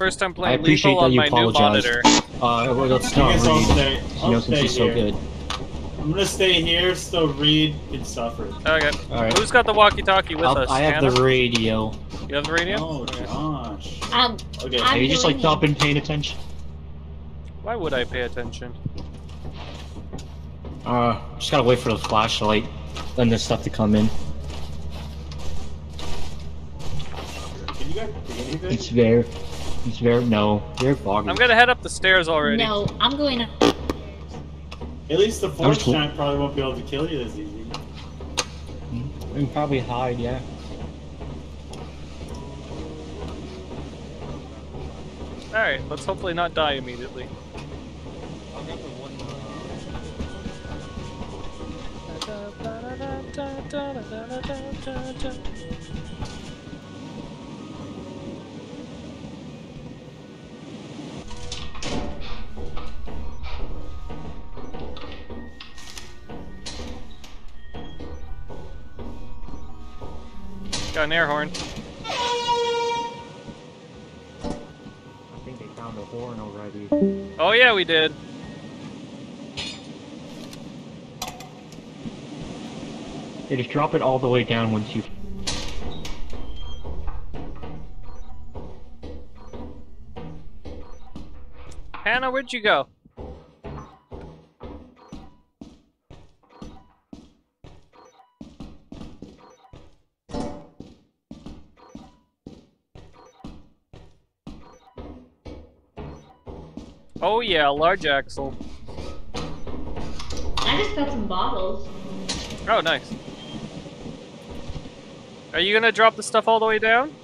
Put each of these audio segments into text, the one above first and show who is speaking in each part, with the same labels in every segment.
Speaker 1: First time
Speaker 2: I
Speaker 1: playing
Speaker 2: appreciate
Speaker 1: Lethal
Speaker 2: that
Speaker 1: on
Speaker 2: you
Speaker 1: my new monitor.
Speaker 2: Uh, well, let's
Speaker 3: I
Speaker 2: not
Speaker 3: guess I'll
Speaker 2: read.
Speaker 3: stay.
Speaker 2: You
Speaker 3: I'll
Speaker 2: know,
Speaker 3: stay
Speaker 2: since he's so
Speaker 3: here.
Speaker 2: good.
Speaker 3: I'm gonna stay here so Reed can suffer.
Speaker 1: Okay.
Speaker 2: Alright.
Speaker 1: Who's got the walkie-talkie with
Speaker 2: I'll-
Speaker 1: us?
Speaker 2: I have
Speaker 1: Hannah?
Speaker 2: the radio.
Speaker 1: You have the radio?
Speaker 3: Oh, gosh.
Speaker 4: Um,
Speaker 3: Okay.
Speaker 4: I'm
Speaker 2: Have you just like
Speaker 4: going
Speaker 2: not been paying attention?
Speaker 1: Why would I pay attention?
Speaker 2: Uh, just gotta wait for the flashlight and the stuff to come in.
Speaker 3: Can you guys see anything?
Speaker 2: It's very, it's very no, very foggy.
Speaker 1: I'm gonna head up the stairs already.
Speaker 4: No, I'm going up.
Speaker 3: At least the
Speaker 2: was
Speaker 3: force
Speaker 2: cool.
Speaker 3: giant probably won't be able to kill you as easy. Mm-hmm.
Speaker 2: We can probably hide, yeah.
Speaker 1: Alright, let's hopefully not die immediately. Got an air horn.
Speaker 2: I think they found a horn already.
Speaker 1: Oh yeah, we did.
Speaker 2: They just drop it all the way down once you.
Speaker 1: Hannah, where'd you go? Oh yeah, large axle.
Speaker 4: I just got some bottles.
Speaker 1: Oh, nice. Are you gonna drop the stuff all the way down?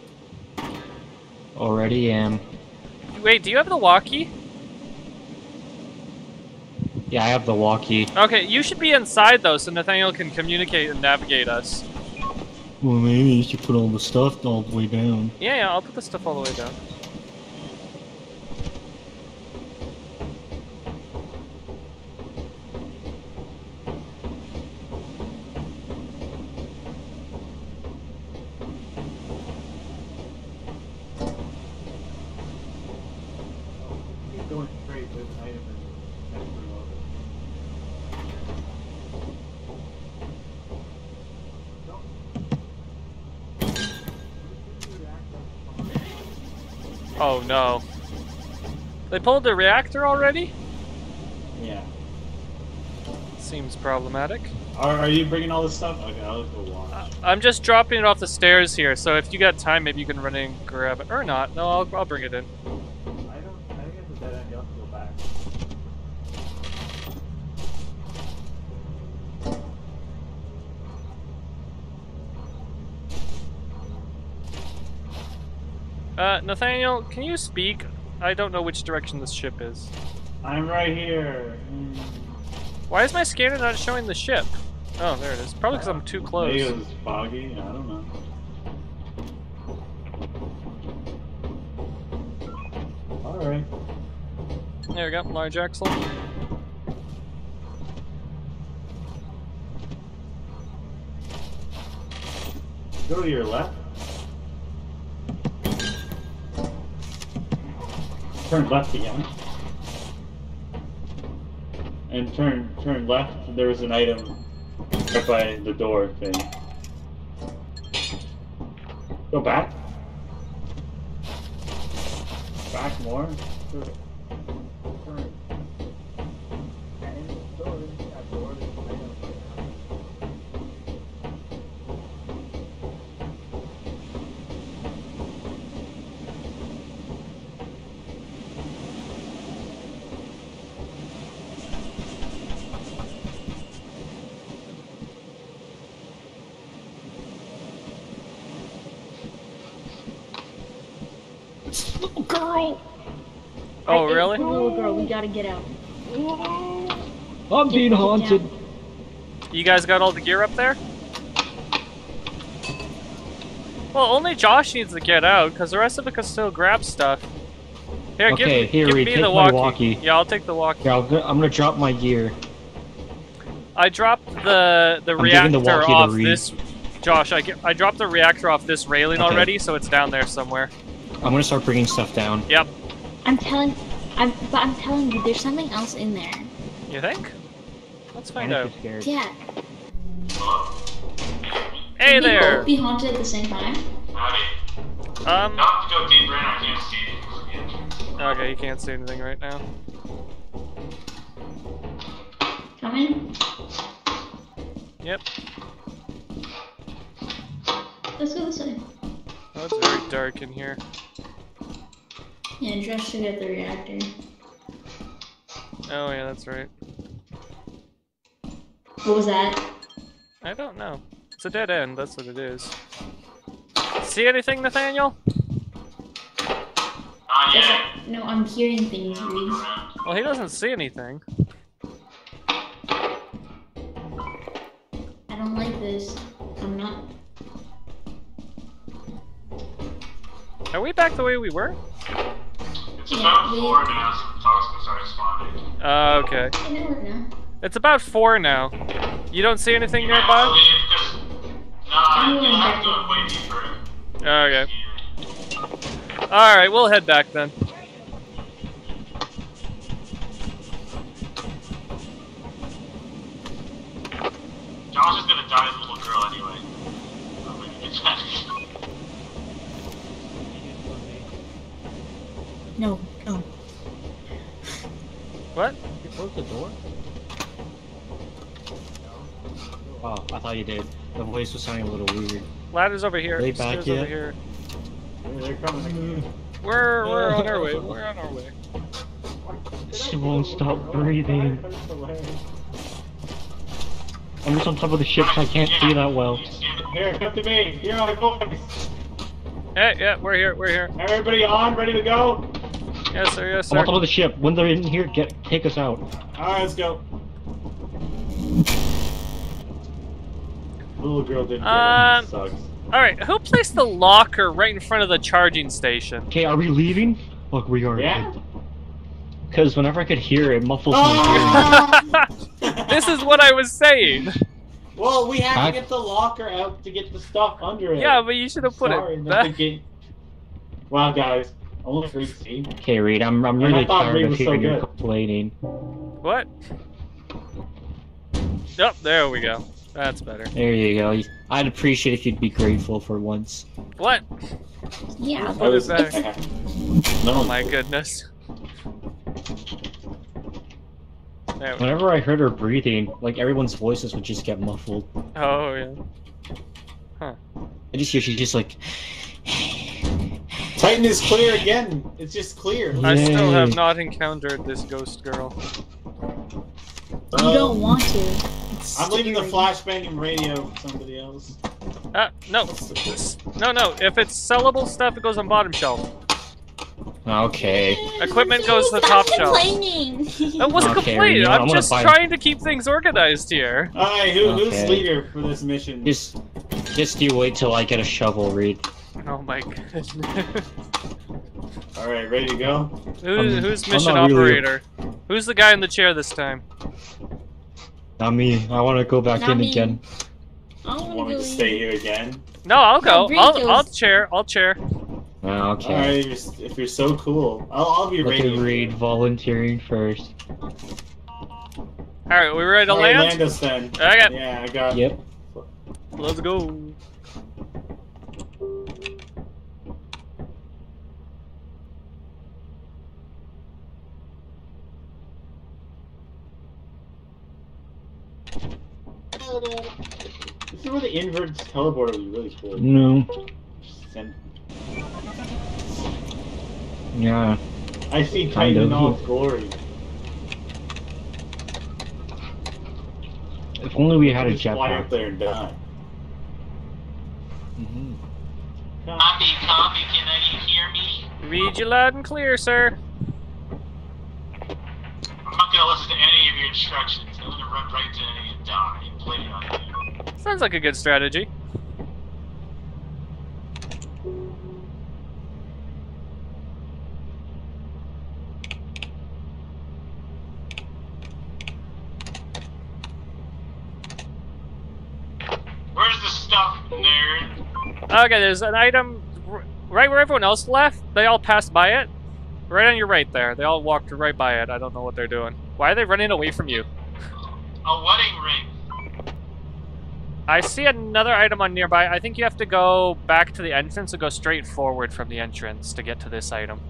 Speaker 2: Already am.
Speaker 1: Wait, do you have the walkie?
Speaker 2: Yeah, I have the walkie.
Speaker 1: Okay, you should be inside though, so Nathaniel can communicate and navigate us.
Speaker 2: Well, maybe you should put all the stuff all the way down.
Speaker 1: Yeah, yeah, I'll put the stuff all the way down.
Speaker 3: Keep going straight. There's an item in next to the other.
Speaker 1: Oh no. They pulled the reactor already?
Speaker 3: Yeah.
Speaker 1: Seems problematic.
Speaker 3: Are, are you bringing all this stuff? Okay, I'll go watch.
Speaker 1: Uh, I'm just dropping it off the stairs here, so if you got time, maybe you can run in and grab it. Or not. No, I'll, I'll bring it in.
Speaker 3: I don't. I think it's a dead end. You have to go back.
Speaker 1: Uh, Nathaniel, can you speak? I don't know which direction this ship is.
Speaker 3: I'm right here. Mm.
Speaker 1: Why is my scanner not showing the ship? Oh, there it is. Probably because I'm too
Speaker 3: Maybe
Speaker 1: close.
Speaker 3: it was foggy. I don't know. All right.
Speaker 1: There we go, large axle.
Speaker 3: Go to your left. Turn left again. And turn turn left. There was an item right by the door thing. Go back. Back more. Turn. And the door, that door, there's an item.
Speaker 2: Little girl.
Speaker 1: Oh, really?
Speaker 4: the Little girl, we gotta get out.
Speaker 2: I'm being haunted.
Speaker 1: You guys got all the gear up there? Well, only Josh needs to get out, because the rest of it can still grab stuff. Here, give,
Speaker 2: Okay,
Speaker 1: me-
Speaker 2: here,
Speaker 1: give
Speaker 2: Reed,
Speaker 1: me
Speaker 2: take
Speaker 1: the
Speaker 2: my
Speaker 1: walkie.
Speaker 2: walkie.
Speaker 1: Yeah, I'll take the walkie.
Speaker 2: Here, I'll go, I'm gonna drop my gear.
Speaker 1: I dropped the the
Speaker 2: I'm giving the
Speaker 1: reactor off this. Josh, I, ge- I dropped the reactor off this railing
Speaker 2: Okay.
Speaker 1: already, so it's down there somewhere.
Speaker 2: I'm gonna start bringing stuff down.
Speaker 1: Yep.
Speaker 4: I'm telling, I'm, but I'm telling you, there's something else in there.
Speaker 1: You think? Let's find
Speaker 2: I'm
Speaker 1: out.
Speaker 2: scared.
Speaker 4: Yeah.
Speaker 1: Hey
Speaker 4: Can we
Speaker 1: there.
Speaker 4: both be haunted at the same time?
Speaker 5: Howdy.
Speaker 1: Um.
Speaker 5: Not to go deeper in, I can't see it.
Speaker 1: Okay, you can't see anything right now.
Speaker 4: Come in.
Speaker 1: Yep.
Speaker 4: Let's go this way.
Speaker 1: Oh, it's very dark in here.
Speaker 4: Yeah, Josh should get the reactor.
Speaker 1: Oh yeah, that's right.
Speaker 4: What was that?
Speaker 1: I don't know. It's a dead end. That's what it is. See anything, Nathaniel?
Speaker 5: Not yet.
Speaker 4: No, I'm hearing things, Reese.
Speaker 1: Well, he doesn't see anything.
Speaker 4: I don't like this. I'm not.
Speaker 1: Are we back the way we were?
Speaker 5: It's about four now, so the started spawning.
Speaker 1: Uh, okay.
Speaker 4: I know it now.
Speaker 1: It's about four now. You don't see anything
Speaker 5: You
Speaker 1: nearby?
Speaker 5: leave, 'cause- No,
Speaker 4: I'm
Speaker 5: you'll
Speaker 4: going
Speaker 5: have
Speaker 4: back
Speaker 5: to
Speaker 4: in.
Speaker 5: go way deeper.
Speaker 1: Okay. Alright, we'll head back then.
Speaker 5: Josh is gonna die as a little girl anyway. I'm gonna get that.
Speaker 4: No, no.
Speaker 1: What?
Speaker 2: You closed the door? Oh, I thought you did. The voice was sounding a little weird.
Speaker 1: Ladder's over here.
Speaker 2: They back
Speaker 1: Stairs over
Speaker 2: yet?
Speaker 1: here.
Speaker 3: They're coming again.
Speaker 1: We're we're on our way. We're on our way.
Speaker 2: She won't stop breathing. I'm just on top of the ship, so I can't see that well.
Speaker 3: Here, come to me. Here are the boys.
Speaker 1: Hey, yeah, we're here. We're here.
Speaker 3: Everybody on, ready to go?
Speaker 1: Yes, sir. Yes, sir.
Speaker 2: I'm on top of the ship. When they're in here, get take us out.
Speaker 3: Alright, let's go. Little girl didn't get
Speaker 1: Um,
Speaker 3: it. Sucks.
Speaker 1: All right. Who placed the locker right in front of the charging station?
Speaker 2: Okay, are we leaving? Look, we are.
Speaker 3: Yeah?
Speaker 2: Because whenever I could hear it, muffles
Speaker 3: Ah!
Speaker 2: my hearing.
Speaker 1: this is what I was saying.
Speaker 3: Well, we have
Speaker 2: I-
Speaker 3: to get the locker out to get the stuff under it.
Speaker 1: Yeah, but you should have put
Speaker 3: Sorry,
Speaker 1: it
Speaker 3: not to
Speaker 1: back.
Speaker 3: Wow, guys. Only three C.
Speaker 2: Okay, Reed, I'm, I'm really tired of
Speaker 3: was so
Speaker 2: hearing you complaining.
Speaker 1: What? Yep. There we go. That's better.
Speaker 2: There you go. I'd appreciate if you'd be grateful for once.
Speaker 1: What?
Speaker 4: Yeah,
Speaker 1: Put it back.
Speaker 3: No,
Speaker 1: Oh my goodness. There
Speaker 2: Whenever I heard her breathing, like everyone's voices would just get muffled.
Speaker 1: Oh yeah. Huh.
Speaker 2: I just hear she's just like,
Speaker 3: Titan is clear again. It's just clear.
Speaker 1: I still have not encountered this ghost girl.
Speaker 4: you don't want to. It's
Speaker 3: I'm leaving the
Speaker 4: scary.
Speaker 3: flashbang radio for somebody else.
Speaker 1: Ah, no. No, no. If it's sellable stuff, it goes on bottom shelf.
Speaker 2: okay.
Speaker 1: Equipment goes to the
Speaker 4: Stop
Speaker 1: top shelf.
Speaker 4: complaining.
Speaker 1: That wasn't
Speaker 2: Okay,
Speaker 1: complete.
Speaker 2: you know
Speaker 1: I'm
Speaker 2: I'm
Speaker 1: just
Speaker 2: buy-
Speaker 1: trying to keep things organized here.
Speaker 3: Alright, who, who's leader for this mission?
Speaker 2: Just, just you wait till I get a shovel, Reed.
Speaker 1: Oh my goodness.
Speaker 3: Alright, ready to go?
Speaker 1: Who,
Speaker 2: I'm-
Speaker 1: who's mission
Speaker 2: not really-
Speaker 1: operator? Who's the guy in the chair this time?
Speaker 2: Not me. I want to go back
Speaker 4: Not
Speaker 2: in
Speaker 4: me.
Speaker 2: again.
Speaker 4: I
Speaker 3: Want
Speaker 4: want
Speaker 3: me
Speaker 4: to
Speaker 3: to stay here again?
Speaker 1: No, I'll go.
Speaker 4: No,
Speaker 1: I'll. I'll chair. I'll chair.
Speaker 2: Ah, okay.
Speaker 3: Alright, if you're- if you're so cool. I'll, I'll be
Speaker 2: Look
Speaker 3: ready.
Speaker 2: at Reed volunteering first.
Speaker 1: All right, we ready to
Speaker 3: Alright,
Speaker 1: land?
Speaker 3: land us then.
Speaker 1: Okay.
Speaker 3: Yeah, I got
Speaker 2: Yep.
Speaker 1: Let's go.
Speaker 3: This is where the inverse teleporter would be really cool.
Speaker 2: No.
Speaker 3: Send-
Speaker 2: Yeah.
Speaker 3: I see
Speaker 2: Kind
Speaker 3: Titan in all its glory.
Speaker 2: If only we had a
Speaker 3: Just fly up
Speaker 2: jetpack.
Speaker 3: there and die.
Speaker 2: Mm-hmm.
Speaker 5: Copy, copy, can I hear me?
Speaker 1: Read you loud and clear, sir.
Speaker 5: I'm not gonna listen to any of your instructions. I'm gonna run right to you and die and play it on you.
Speaker 1: Sounds like a good strategy.
Speaker 5: Where's the stuff, nerd?
Speaker 1: Okay, there's an item right where everyone else left. They all passed by it. Right on your right there. They all walked right by it. I don't know what they're doing. Why are they running away from you?
Speaker 5: A wedding ring.
Speaker 1: I see another item on nearby. I think you have to go back to the entrance and go straight forward from the entrance to get to this item.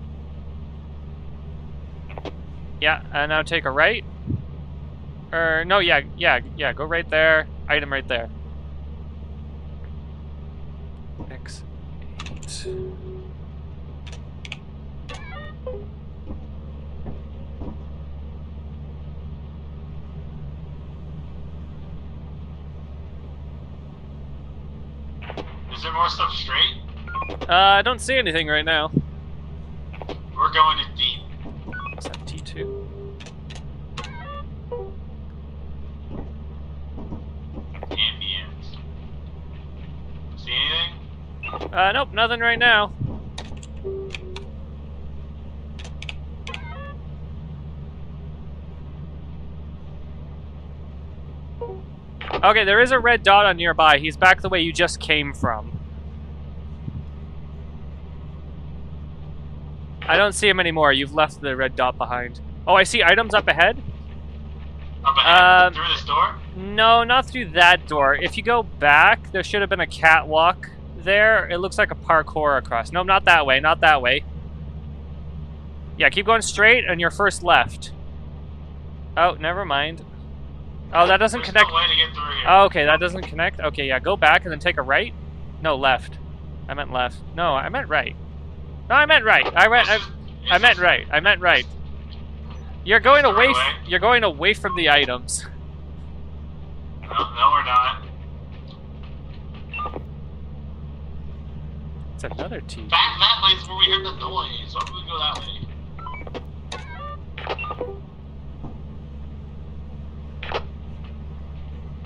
Speaker 1: Yeah, and now take a right. Or, no, yeah, yeah, yeah, go right there. Item right there. X8.
Speaker 5: Is there more stuff straight?
Speaker 1: Uh, I don't see anything right now.
Speaker 5: We're going in deep.
Speaker 1: Is that T2?
Speaker 5: Ambient. See anything?
Speaker 1: Uh, nope, nothing right now. Okay, there is a red dot on nearby. He's back the way you just came from. I don't see him anymore. You've left the red dot behind. Oh, I see items up ahead.
Speaker 5: Up ahead.
Speaker 1: Um,
Speaker 5: Through this door?
Speaker 1: No, not through that door. If you go back, there should have been a catwalk there. It looks like a parkour across. No, not that way. Not that way. Yeah, keep going straight and you're first left. Oh, never mind. Oh, that doesn't
Speaker 5: There's
Speaker 1: connect.
Speaker 5: no way to get through here.
Speaker 1: Oh, okay, that doesn't connect. Okay, yeah, go back and then take a right. No, left. I meant left. No, I meant right. No, I meant right. I went. I, I meant right. I meant right. You're going away.
Speaker 5: right
Speaker 1: f-
Speaker 5: way?
Speaker 1: You're going away from the items.
Speaker 5: No, no, we're not.
Speaker 1: It's another T.
Speaker 5: Back that place where we heard the noise. Why would we go that way?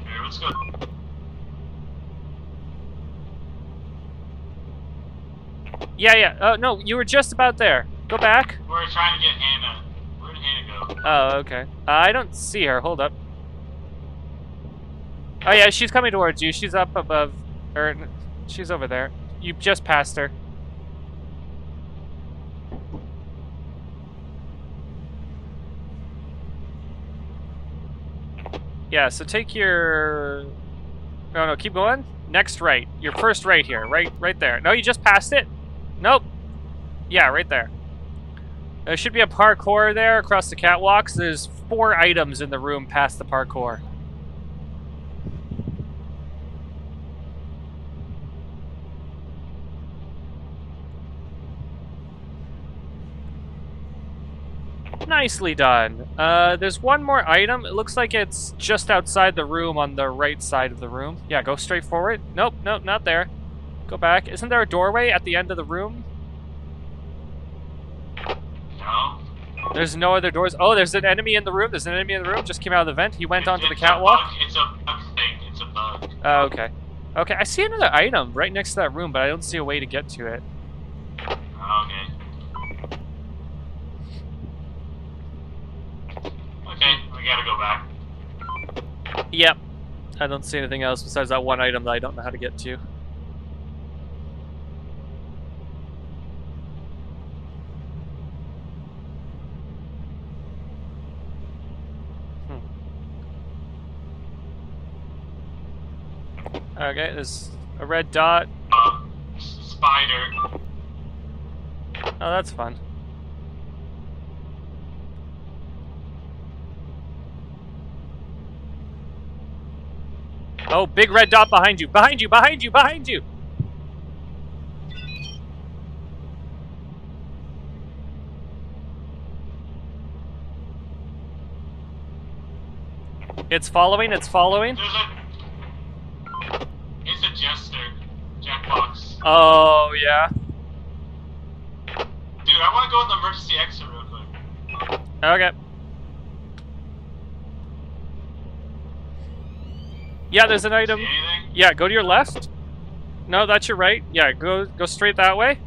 Speaker 5: Here, let's go.
Speaker 1: Yeah, yeah. Oh no, you were just about there. Go back.
Speaker 5: We're trying to get Hannah. Where did Hannah go?
Speaker 1: Oh, okay. Uh, I don't see her. Hold up. Oh yeah, she's coming towards you. She's up above, or she's over there. You just passed her. Yeah, so take your. No, no, keep going. Next right. Your first right here. Right, right there. No, you just passed it. Yeah, right there. There should be a parkour there across the catwalks. There's four items in the room past the parkour. Nicely done. Uh, there's one more item. It looks like it's just outside the room on the right side of the room. Yeah, go straight forward. Nope, nope, not there. Go back. Isn't there a doorway at the end of the room?
Speaker 5: No.
Speaker 1: There's no other doors. Oh, there's an enemy in the room. There's an enemy in the room. Just came out of the vent. He went onto the catwalk.
Speaker 5: It's a bug thing. It's a bug.
Speaker 1: Oh, okay. Okay, I see another item right next to that room, but I don't see a way to get to it.
Speaker 5: Okay. Okay, we gotta go back.
Speaker 1: Yep. I don't see anything else besides that one item that I don't know how to get to. Okay, there's a red dot.
Speaker 5: Uh, spider.
Speaker 1: Oh, that's fun. Oh, big red dot behind you! Behind you! Behind you! Behind you! It's following, it's following.
Speaker 5: There's a. It's a jester. Jackbox.
Speaker 1: Oh, yeah.
Speaker 5: Dude, I wanna go in the emergency exit real quick.
Speaker 1: Okay. Yeah, there's an item. Yeah, go to your left. No, that's your right. Yeah, go go straight that way.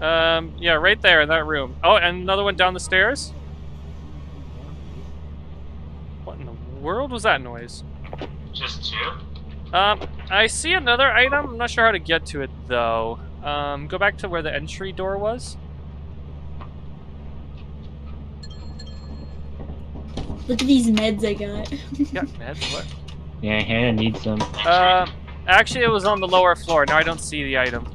Speaker 1: Um, yeah, right there in that room. Oh, and another one down the stairs. What in the world was that noise?
Speaker 5: Just two?
Speaker 1: Um, I see another item. I'm not sure how to get to it though. Um, go back to where the entry door was.
Speaker 4: Look at these meds I got.
Speaker 1: Yeah, meds, what?
Speaker 2: Yeah, Hannah needs them.
Speaker 1: Uh, actually, it was on the lower floor. Now I don't see the item.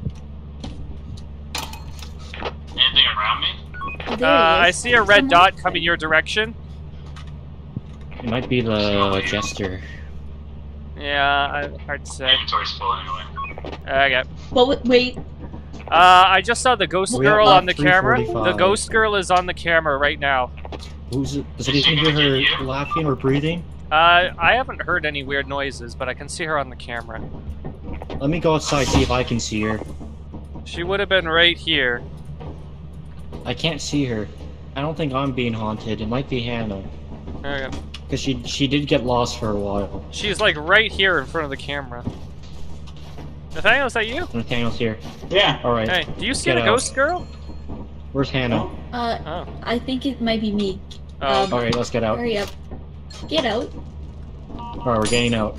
Speaker 5: Anything around me?
Speaker 1: Uh, I see a red dot coming your direction.
Speaker 2: It might be the jester.
Speaker 1: Yeah, I, hard to say.
Speaker 5: Inventory's full anyway.
Speaker 1: Okay.
Speaker 4: Well, wait, wait.
Speaker 1: Uh, I just saw the ghost
Speaker 2: We have
Speaker 1: girl on the camera. The ghost girl is on the camera right now.
Speaker 2: Who's it? Does anyone hear her laughing or breathing?
Speaker 1: Uh, I haven't heard any weird noises, but I can see her on the camera.
Speaker 2: Let me go outside see if I can see her.
Speaker 1: She would have been right here.
Speaker 2: I can't see her. I don't think I'm being haunted. It might be Hannah.
Speaker 1: Okay.
Speaker 2: Because she she did get lost for a while.
Speaker 1: She's like right here in front of the camera. Nathaniel, is that you?
Speaker 2: Nathaniel's here.
Speaker 3: Yeah.
Speaker 2: Alright.
Speaker 1: Hey, do you see
Speaker 2: Get
Speaker 1: the ghost girl?
Speaker 2: Where's Hannah?
Speaker 4: Uh,
Speaker 1: Oh.
Speaker 4: I think it might be me.
Speaker 1: Oh,
Speaker 4: Um,
Speaker 2: Alright, let's get out.
Speaker 4: Hurry up. Get out.
Speaker 2: Alright, we're getting out.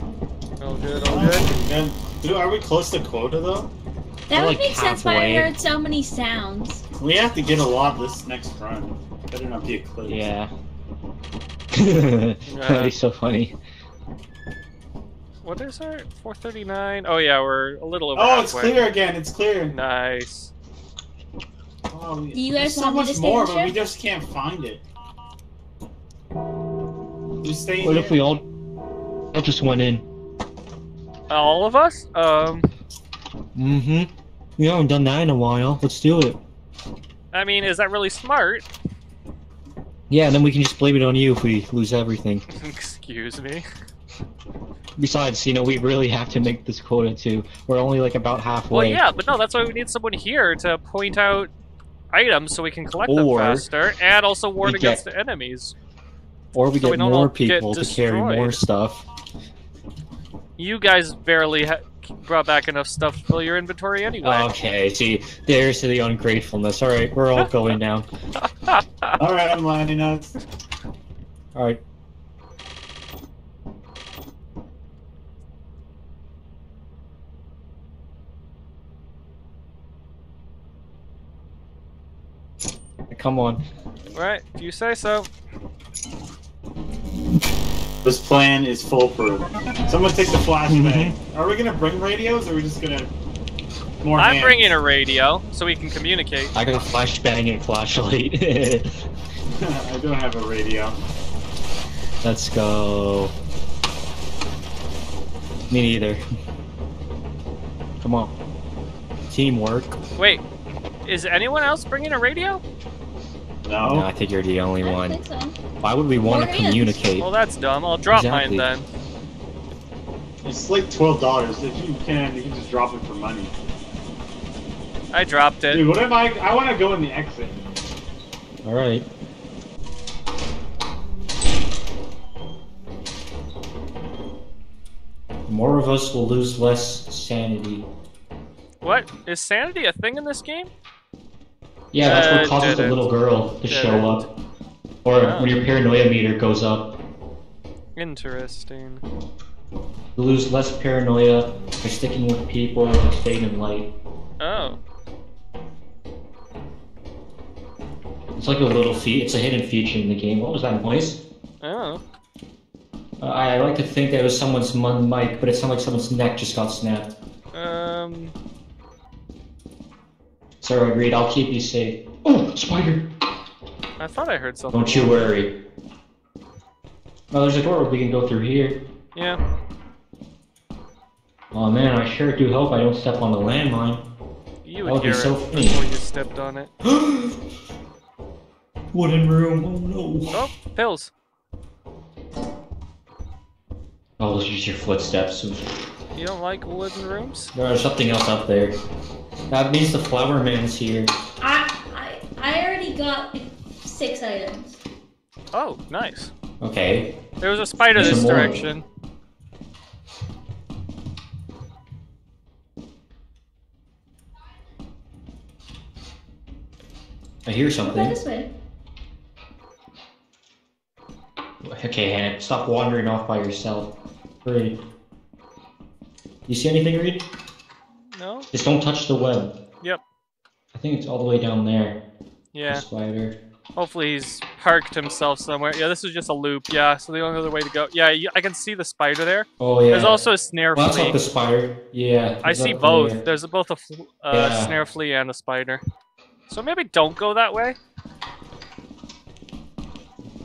Speaker 1: oh good, oh good.
Speaker 3: And, dude, are we close to quota though?
Speaker 4: That
Speaker 2: We're,
Speaker 4: would
Speaker 2: like,
Speaker 4: make sense why I heard so many sounds.
Speaker 3: We have to get a lot this next run. Better not be eclipsed.
Speaker 2: Yeah. That'd be so funny.
Speaker 1: What is our 439? Oh yeah, we're a little over
Speaker 3: Oh, it's
Speaker 1: halfway.
Speaker 3: clear again. It's clear.
Speaker 1: Nice.
Speaker 3: Oh,
Speaker 4: Do you
Speaker 3: there's
Speaker 4: guys
Speaker 3: so
Speaker 4: want me
Speaker 3: much
Speaker 4: to stay
Speaker 3: more,
Speaker 4: in the
Speaker 3: but we just can't find it. You stay
Speaker 2: What
Speaker 3: here.
Speaker 2: if we all, all just went in?
Speaker 1: All of us? Um,
Speaker 2: Mm-hmm. We haven't done that in a while. Let's do it.
Speaker 1: I mean, is that really smart?
Speaker 2: Yeah, and then we can just blame it on you if we lose everything.
Speaker 1: Excuse me.
Speaker 2: Besides, you know, we really have to make this quota too. We're only like about halfway.
Speaker 1: Well, yeah, but no, that's why we need someone here to point out items so we can collect them faster, and also ward
Speaker 2: we
Speaker 1: against
Speaker 2: get-
Speaker 1: the enemies.
Speaker 2: Or we
Speaker 1: so
Speaker 2: get
Speaker 1: don't
Speaker 2: more
Speaker 1: all get
Speaker 2: people to carry more stuff.
Speaker 1: You guys barely ha- brought back enough stuff to fill your inventory anyway.
Speaker 2: Okay, see, there's the ungratefulness. All right, we're all going down.
Speaker 3: All right, I'm lining up.
Speaker 2: All right. Come on.
Speaker 1: right, if you say so.
Speaker 3: This plan is foolproof. Someone take the flashbang. Mm-hmm. Are we gonna bring radios, or are we just gonna more?
Speaker 1: I'm
Speaker 3: hands?
Speaker 1: bringing a radio so we can communicate.
Speaker 2: I got a flashbang and flashlight.
Speaker 3: I don't have a radio.
Speaker 2: Let's go. Me neither. Come on. Teamwork.
Speaker 1: Wait, is anyone else bringing a radio?
Speaker 3: No.
Speaker 2: No, I think you're the only one.
Speaker 4: so.
Speaker 2: Why would we want
Speaker 4: More
Speaker 2: to communicate?
Speaker 1: Well, that's dumb. I'll drop
Speaker 2: Exactly.
Speaker 1: mine then.
Speaker 3: It's like twelve dollars. If you can, you can just drop it for money.
Speaker 1: I dropped it.
Speaker 3: Dude, what if I? I want to go in the exit.
Speaker 2: All right. More of us will lose less sanity.
Speaker 1: What? Is sanity a thing in this game?
Speaker 2: Yeah, that's
Speaker 1: Uh,
Speaker 2: what causes the little girl to show up. Or
Speaker 1: Oh.
Speaker 2: when your paranoia meter goes up,
Speaker 1: Interesting.
Speaker 2: you lose less paranoia by sticking with people and staying in light.
Speaker 1: Oh.
Speaker 2: It's like a little feat. It's a hidden feature in the game. What was that noise?
Speaker 1: Oh.
Speaker 2: Uh, I I like to think that it was someone's mic, but it sounded like someone's neck just got snapped.
Speaker 1: Um.
Speaker 2: Sorry, Reed. I'll keep you safe. Oh, spider!
Speaker 1: I thought I heard something.
Speaker 2: Don't you worry. Oh, there's a door we can go through here.
Speaker 1: Yeah.
Speaker 2: Oh man, I sure do hope I don't step on the landmine.
Speaker 1: You
Speaker 2: That
Speaker 1: would
Speaker 2: would be so
Speaker 1: it
Speaker 2: funny.
Speaker 1: before you stepped on it.
Speaker 2: Wooden room. Oh no.
Speaker 1: Oh, pills.
Speaker 2: Oh, those are just your footsteps.
Speaker 1: You don't like wooden rooms?
Speaker 2: There's something else up there. That means the flower man's here.
Speaker 4: I, I, I already got six items.
Speaker 1: Oh, nice.
Speaker 2: Okay.
Speaker 1: There was a spider
Speaker 2: There's
Speaker 1: this
Speaker 2: some more.
Speaker 1: direction.
Speaker 2: I hear something.
Speaker 4: Go
Speaker 2: something.
Speaker 4: this way.
Speaker 2: Okay, Hannah, stop wandering off by yourself. Reed. You see anything, Reed?
Speaker 1: No?
Speaker 2: Just don't touch the web. Yep. I think it's all the way down there. the
Speaker 1: Yeah.
Speaker 2: Spider.
Speaker 1: Hopefully he's parked himself somewhere. Yeah, this is just a loop. Yeah, so the only other way to go. Yeah, I can see the spider there.
Speaker 2: Oh yeah.
Speaker 1: There's also a snare
Speaker 2: Well, that's
Speaker 1: flea.
Speaker 2: not the spider. Yeah.
Speaker 1: I see both.
Speaker 2: there.
Speaker 1: There's both a uh,
Speaker 2: Yeah.
Speaker 1: snare flea and a spider. So maybe don't go that way.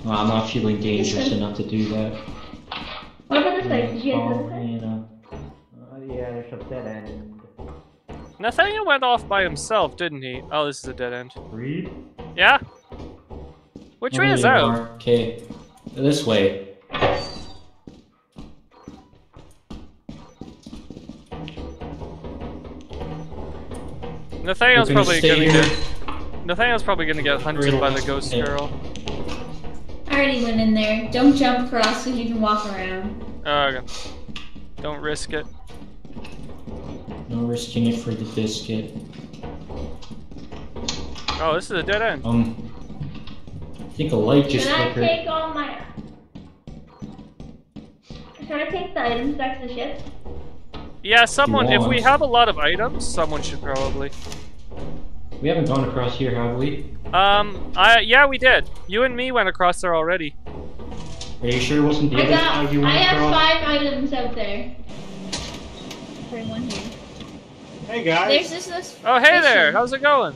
Speaker 2: No, I'm not feeling dangerous enough to do that.
Speaker 4: What about this side? Did you
Speaker 2: yeah, there's a dead end.
Speaker 1: Nathaniel went off by himself, didn't he? Oh, this is a dead end.
Speaker 2: Reed?
Speaker 1: Yeah? Which way is out?
Speaker 2: Okay. This way.
Speaker 1: Nathaniel's probably gonna
Speaker 2: here.
Speaker 1: get. Nathaniel's probably gonna get hunted by the ghost
Speaker 2: Yeah.
Speaker 1: girl.
Speaker 6: I already went in there. Don't jump across so you can walk around.
Speaker 1: Oh, okay. Don't risk it.
Speaker 2: No risking it for the biscuit.
Speaker 1: Oh, this is a dead end.
Speaker 2: Um. I think a light just
Speaker 4: Can I
Speaker 2: flickered.
Speaker 4: take all my... Should I take the items back to the ship?
Speaker 1: Yeah, someone. If we have a lot of items, someone should probably.
Speaker 2: We haven't gone across here, have we?
Speaker 1: Um, I yeah, we did. You and me went across there already.
Speaker 2: Are you sure it wasn't the
Speaker 4: I
Speaker 2: other
Speaker 4: got...
Speaker 2: side you
Speaker 4: I
Speaker 2: went
Speaker 4: have five items out there. Bring one here.
Speaker 3: Hey guys,
Speaker 6: There's this. this
Speaker 1: Oh, hey there. How's it going?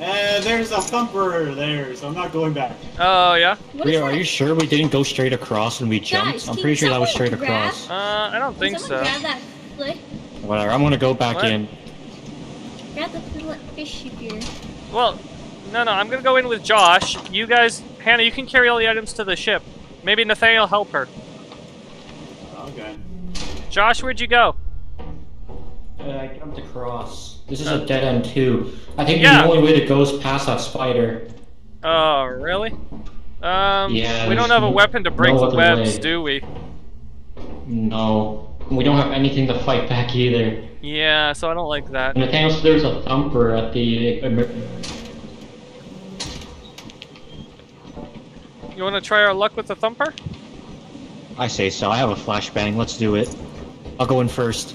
Speaker 3: uh, there's a thumper there, so I'm not going back.
Speaker 1: Oh yeah.
Speaker 6: What is
Speaker 2: Ria, are
Speaker 6: that?
Speaker 2: you sure we didn't go straight across when we jumped?
Speaker 6: Guys,
Speaker 2: I'm pretty sure that was straight
Speaker 6: grab-
Speaker 2: across.
Speaker 1: Uh, I don't
Speaker 6: Can
Speaker 1: think so.
Speaker 6: grab that flick?
Speaker 2: Whatever, I'm gonna go back
Speaker 1: What?
Speaker 2: in.
Speaker 6: Grab the fl- fish here.
Speaker 1: Well, no, no. I'm gonna go in with Josh. You guys, Hannah, you can carry all the items to the ship. Maybe Nathaniel help her.
Speaker 3: Okay.
Speaker 1: Josh, where'd you go?
Speaker 2: Uh, I jumped across. This is a dead end too. I think
Speaker 1: Yeah.
Speaker 2: the only way to go is past that spider.
Speaker 1: Oh, really? Um,
Speaker 2: Yeah,
Speaker 1: we don't have a
Speaker 2: no-
Speaker 1: weapon to break
Speaker 2: no
Speaker 1: the
Speaker 2: other
Speaker 1: webs,
Speaker 2: way.
Speaker 1: do we?
Speaker 2: No. We don't have anything to fight back either.
Speaker 1: Yeah, so I don't like that.
Speaker 2: And Nathaniel said there's a thumper at the.
Speaker 1: You want to try our luck with the thumper?
Speaker 2: I say so. I have a flashbang. Let's do it. I'll go in first.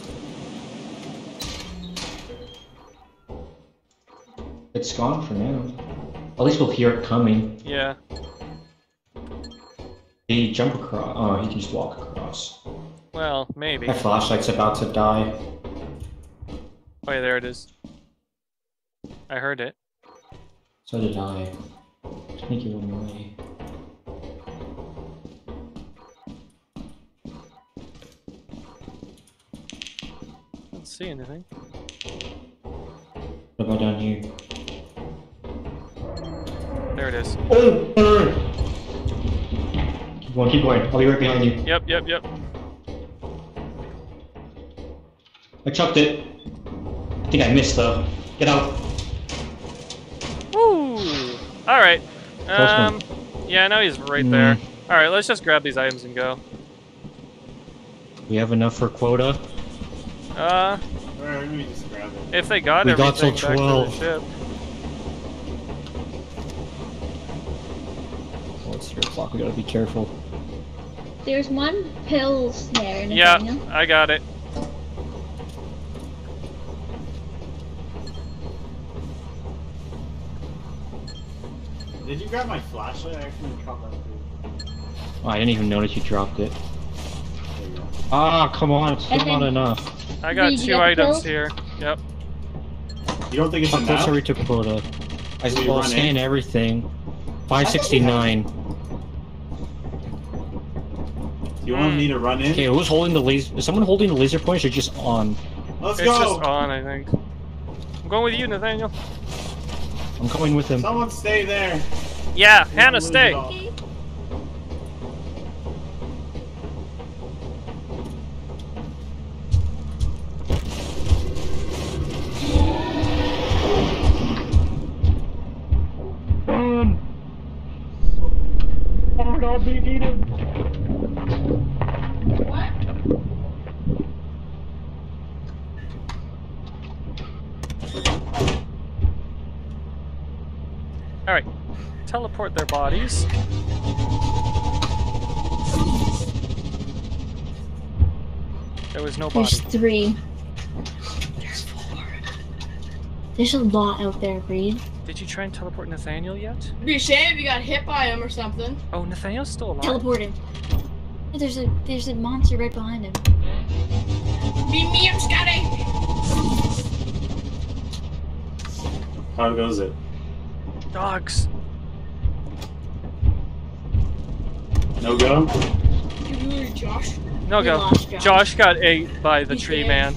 Speaker 2: It's gone for now. At least we'll hear it coming.
Speaker 1: Yeah.
Speaker 2: He jump across. Oh, he can just walk across.
Speaker 1: Well, maybe.
Speaker 2: My flashlight's about to die.
Speaker 1: Oh, yeah, there it is. I heard it.
Speaker 2: So did I. Sneaky one way.
Speaker 1: Don't see anything.
Speaker 2: What about down here?
Speaker 1: There it is.
Speaker 2: Oh! burn! Keep going, keep going. I'll be right behind you.
Speaker 1: Yep, yep, yep.
Speaker 2: I chucked it. I think I missed though. Get out.
Speaker 1: Woo! Alright.
Speaker 2: Close one.
Speaker 1: Um, yeah, now he's right
Speaker 2: Mm.
Speaker 1: there. Alright, let's just grab these items and go.
Speaker 2: We have enough for quota.
Speaker 1: Uh,
Speaker 3: Alright, let me just grab it.
Speaker 1: if they got
Speaker 2: We got till
Speaker 1: back
Speaker 2: 12.
Speaker 1: To the ship.
Speaker 2: It's 3 o'clock. We gotta be careful.
Speaker 6: There's one pill snare.
Speaker 1: Yeah, I got it.
Speaker 3: Did you grab my flashlight? I actually dropped that too.
Speaker 2: Oh, I didn't even notice you dropped it.
Speaker 3: There you go.
Speaker 2: Ah, come on. It's still not enough.
Speaker 1: I got
Speaker 6: Did
Speaker 1: two
Speaker 6: get
Speaker 1: items here. Yep.
Speaker 3: You don't think it's
Speaker 2: How close
Speaker 3: enough?
Speaker 2: are we to quota? I
Speaker 3: Will you
Speaker 2: scan everything. 569.
Speaker 3: You want
Speaker 1: Hmm.
Speaker 3: me to run in?
Speaker 2: Okay, who's holding the laser? Is someone holding the laser points or just on?
Speaker 3: Let's
Speaker 1: It's
Speaker 3: go!
Speaker 1: just on, I think. I'm going with you, Nathaniel.
Speaker 2: I'm going with him.
Speaker 3: Someone stay there.
Speaker 1: Yeah,
Speaker 3: We
Speaker 1: Hannah,
Speaker 3: lose
Speaker 1: stay. Teleport their bodies. There was no
Speaker 6: There's
Speaker 1: body.
Speaker 6: three.
Speaker 4: There's four. There's a lot out there, Reed.
Speaker 1: Did you try and teleport Nathaniel yet?
Speaker 7: It'd be a shame if you got hit by him or something.
Speaker 1: Oh, Nathaniel's still alive.
Speaker 4: Teleport him. Hey, There's a there's a monster right behind him.
Speaker 7: Beat me I'm Scotty!
Speaker 3: How goes it?
Speaker 1: Dogs.
Speaker 3: No go?
Speaker 7: You Josh.
Speaker 1: No
Speaker 4: We
Speaker 1: go.
Speaker 4: Josh.
Speaker 1: Josh got ate by the
Speaker 7: He
Speaker 1: tree
Speaker 7: did.
Speaker 1: man.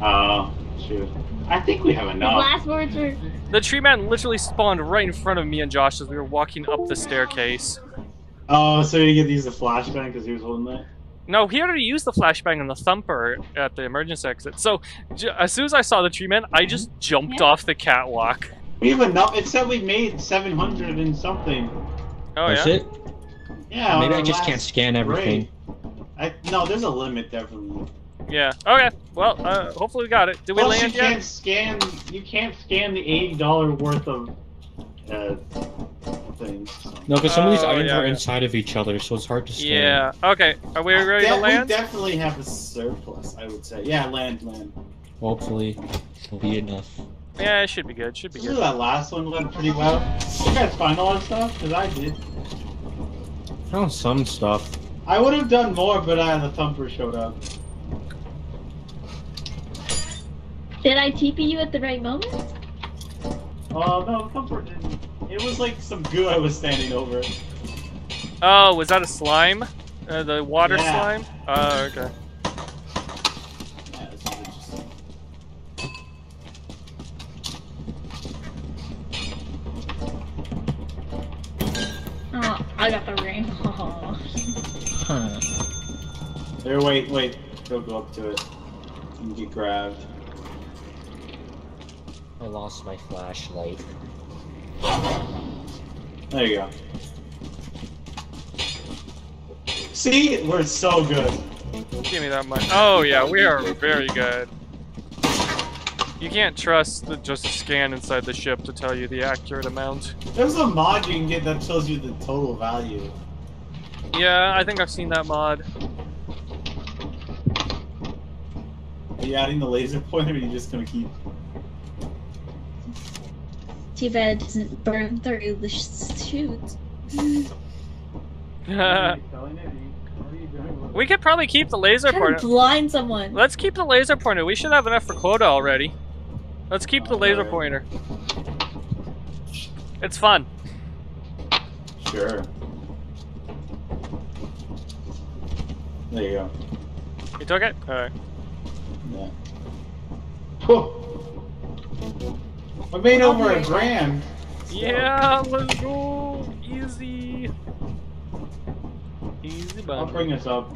Speaker 3: Oh, shoot. I think we have
Speaker 4: His
Speaker 3: enough.
Speaker 4: last words were,
Speaker 1: The tree man literally spawned right in front of me and Josh as we were walking up the staircase.
Speaker 3: Oh, so you get to use the flashbang because he was holding that?
Speaker 1: No, he already used the flashbang and the thumper at the emergency exit. So, j- as soon as I saw the tree man, I just jumped
Speaker 4: Yeah.
Speaker 1: off the catwalk.
Speaker 3: We have enough. It said we made 700 and something.
Speaker 1: Oh
Speaker 2: That's
Speaker 1: yeah.
Speaker 2: it?
Speaker 3: Yeah.
Speaker 2: Maybe I just can't scan everything.
Speaker 3: I, no, there's a limit definitely.
Speaker 1: Yeah. Okay. Well, uh, hopefully we got it. Did we
Speaker 3: Plus,
Speaker 1: land
Speaker 3: you
Speaker 1: yet?
Speaker 3: can't scan. You can't scan the eighty dollar worth of uh, things. so.
Speaker 2: No, because some of these
Speaker 1: Oh,
Speaker 2: items
Speaker 1: yeah,
Speaker 2: are
Speaker 1: yeah.
Speaker 2: inside of each other, so it's hard to scan.
Speaker 1: Yeah. Okay. Are we ready
Speaker 3: De-
Speaker 1: to land?
Speaker 3: We definitely have a surplus. I would say. Yeah, land, land.
Speaker 2: Hopefully, it'll be enough.
Speaker 1: Yeah, it should be good. Should be
Speaker 3: Look at
Speaker 1: good.
Speaker 3: that last one went pretty well. You guys find all that stuff? Because I did.
Speaker 2: Found some stuff.
Speaker 3: I would have done more, but uh, the thumper showed up.
Speaker 4: did I TP you at the right moment?
Speaker 3: Oh no, thumper didn't. It was like some goo I was standing over.
Speaker 1: Oh, was that a slime? Uh, the water
Speaker 3: Yeah.
Speaker 1: slime? Oh, okay.
Speaker 3: Yeah, this is interesting.
Speaker 4: Oh, I got the ring.
Speaker 2: Huh.
Speaker 3: There, wait, wait. Go go up to it. And get grabbed.
Speaker 2: I lost my flashlight.
Speaker 3: There you go. See, we're so good.
Speaker 1: Give me that much. Oh yeah, we are very good. You can't trust the, just a scan inside the ship to tell you the accurate amount.
Speaker 3: There's a mod you can get that shows you the total value.
Speaker 1: Yeah, I think I've seen that mod.
Speaker 3: Are you adding the laser pointer, or are you just gonna keep?
Speaker 4: Too bad it doesn't burn through the sh- chute.
Speaker 1: we could probably keep the laser
Speaker 6: Trying to
Speaker 1: pointer.
Speaker 6: blind someone.
Speaker 1: Let's keep the laser pointer. We should have enough for quota already. Let's keep the laser pointer. It's fun.
Speaker 3: Sure. There you go.
Speaker 1: You took it? Alright.
Speaker 3: Yeah. Whew. I made over a grand.
Speaker 1: Yeah, let's go. Easy. Easy
Speaker 3: I'll bring this up.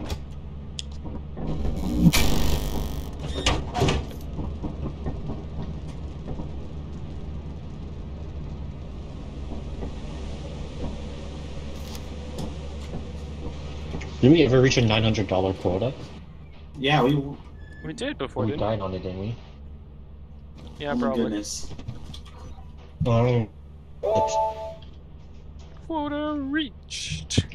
Speaker 2: Did we ever reach a $900 quota?
Speaker 3: Yeah, we.
Speaker 1: We did before,
Speaker 2: we
Speaker 1: didn't we?
Speaker 2: died on it, didn't we?
Speaker 1: Yeah,
Speaker 3: oh my
Speaker 1: probably.
Speaker 3: goodness.
Speaker 2: Um,
Speaker 1: Quota reached.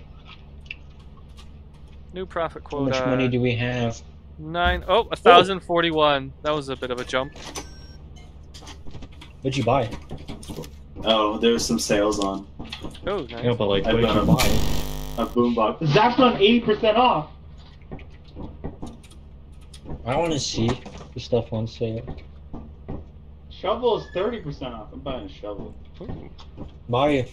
Speaker 1: New profit quota.
Speaker 2: how much money do we have?
Speaker 1: Nine. Oh, a thousand forty-one. That was a bit of a jump.
Speaker 2: What'd you buy?
Speaker 3: Oh, there was some sales on
Speaker 1: Oh, nice.
Speaker 2: Yeah, but like,
Speaker 3: I
Speaker 2: what did you
Speaker 3: bought
Speaker 2: buy?
Speaker 3: A boombox. That's on eighty percent off.
Speaker 2: I want to see the stuff on sale.
Speaker 3: Shovel is thirty percent off. I'm buying a shovel.
Speaker 1: Ooh,
Speaker 2: Buy.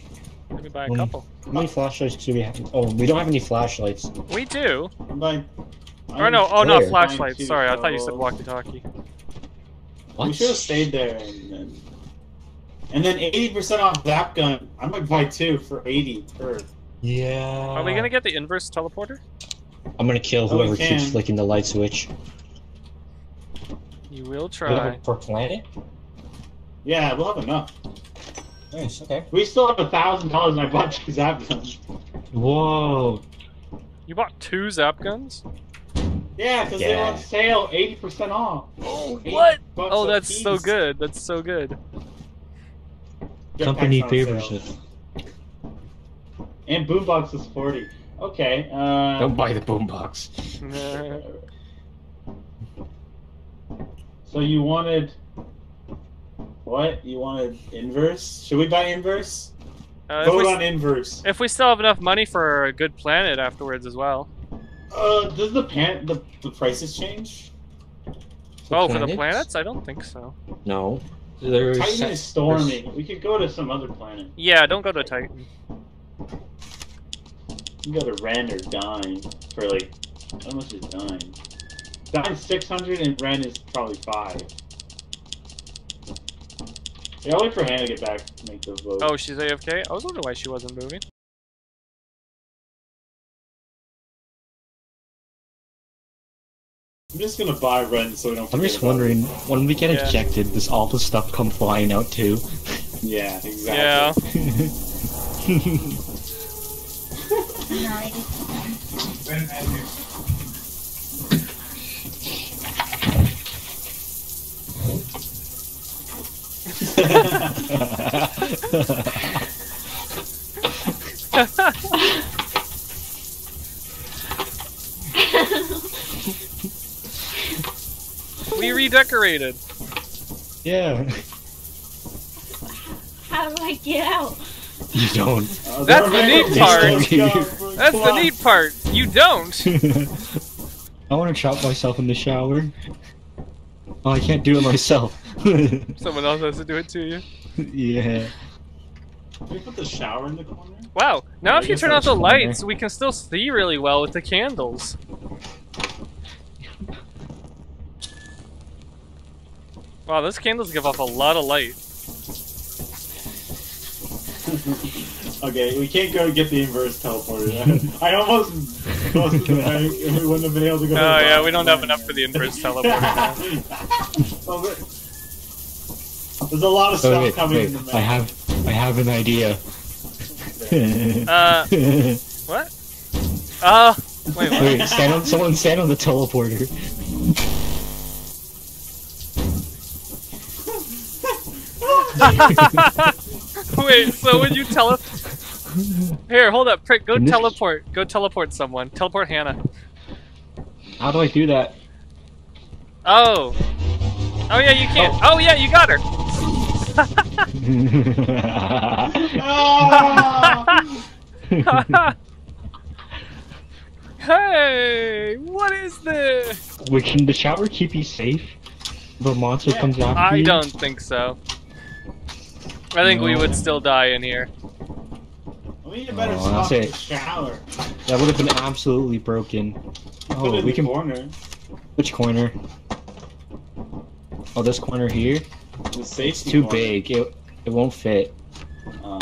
Speaker 1: maybe buy a
Speaker 2: Mm.
Speaker 1: couple.
Speaker 2: How many flashlights do we have? Oh, we don't have any flashlights.
Speaker 1: We do.
Speaker 3: I'm buying.
Speaker 1: Or no, oh, not flashlights.
Speaker 3: Two
Speaker 1: Sorry, I thought you said walkie-talkie.
Speaker 2: What?
Speaker 3: We should have stayed there and then. And then eighty percent off zap gun. I might buy two for eighty per.
Speaker 2: Yeah.
Speaker 1: Are we gonna get the inverse teleporter?
Speaker 2: I'm gonna kill
Speaker 3: Oh,
Speaker 2: whoever keeps flicking the light switch.
Speaker 1: You will
Speaker 2: Do we have
Speaker 1: try.
Speaker 2: For per planet?
Speaker 3: Yeah, we'll have enough.
Speaker 2: Nice. Okay.
Speaker 3: We still have a thousand dollars, and I bought two zap guns.
Speaker 2: Whoa.
Speaker 1: You bought two zap guns?
Speaker 3: Yeah, because they were on sale, eighty percent off.
Speaker 1: Oh,
Speaker 3: Eight
Speaker 1: what? Oh, that's so good. That's so good.
Speaker 2: Company favors it.
Speaker 3: And boombox is forty. Okay. Uh,
Speaker 2: Don't buy the boombox.
Speaker 1: Nah.
Speaker 3: So you wanted What? You wanted inverse? Should we buy inverse?
Speaker 1: Uh, if,
Speaker 3: Vote
Speaker 1: we,
Speaker 3: on inverse.
Speaker 1: if we still have enough money for a good planet afterwards as well.
Speaker 3: Uh, does the pan the, the prices change?
Speaker 1: oh, for the planets? I don't think so.
Speaker 2: No. There's
Speaker 3: Titan is storming. We could go to some other planet.
Speaker 1: Yeah, don't go to Titan.
Speaker 3: You go to Rend or Dine for like how much is Dine? Dine's six hundred and Rend is probably five. Yeah, I'll wait for Hannah to get back to make the vote.
Speaker 1: Oh, she's AFK? I was wondering why she wasn't moving.
Speaker 3: I'm just gonna buy Rend so we don't.
Speaker 2: I'm just wondering,
Speaker 3: it.
Speaker 2: when we get
Speaker 1: Yeah.
Speaker 2: ejected, does all the stuff come flying out too?
Speaker 3: Yeah, exactly.
Speaker 1: Yeah.
Speaker 6: Nice.
Speaker 1: we redecorated.
Speaker 2: yeah.
Speaker 4: How do I get out?
Speaker 2: You don't.
Speaker 3: Uh,
Speaker 1: That's the neat part.
Speaker 3: Let's go for
Speaker 1: That's the neat part. You don't.
Speaker 2: I want to chop myself in the shower. Oh, I can't do it myself.
Speaker 1: Someone else has to do it to you.
Speaker 2: yeah.
Speaker 3: Can we put the shower in the corner?
Speaker 1: Wow. Now
Speaker 3: I
Speaker 1: if you turn off the
Speaker 2: fine.
Speaker 1: lights, we can still see really well with the candles. Wow, those candles give off a lot of light.
Speaker 3: Okay, we can't go get the inverse teleporter. I almost closed the bank and we wouldn't have been able to go.
Speaker 1: Oh
Speaker 3: to
Speaker 1: yeah, we don't have enough for the inverse teleporter now.
Speaker 3: Oh, There's a lot of
Speaker 2: Oh,
Speaker 3: stuff
Speaker 2: wait,
Speaker 3: coming
Speaker 2: wait.
Speaker 3: in the map.
Speaker 2: I have, I have an idea.
Speaker 1: Uh, what? Uh, wait, what?
Speaker 2: wait, stand on, someone stand on the teleporter.
Speaker 1: Wait, so when you tele- Here, hold up, Prick, go teleport. Go teleport someone. Teleport Hannah.
Speaker 2: How do I do that?
Speaker 1: Oh. Oh yeah, you can't. Oh. oh, yeah, you got her. Hey, what is this?
Speaker 2: Wait, can the shower keep you safe? The monster
Speaker 3: Yeah,
Speaker 2: comes after
Speaker 1: I
Speaker 2: you?
Speaker 1: don't think so. I think we would still die in here.
Speaker 3: We need a better
Speaker 2: Oh,
Speaker 3: spot
Speaker 2: that's
Speaker 3: for
Speaker 2: it.
Speaker 3: the shower.
Speaker 2: That would have been absolutely broken.
Speaker 3: Put it
Speaker 2: Oh,
Speaker 3: in
Speaker 2: we
Speaker 3: the
Speaker 2: can.
Speaker 3: corner.
Speaker 2: Which corner? Oh, this corner here.
Speaker 3: The
Speaker 2: It's
Speaker 3: safety
Speaker 2: too
Speaker 3: corner.
Speaker 2: big. It it won't fit.
Speaker 3: Um,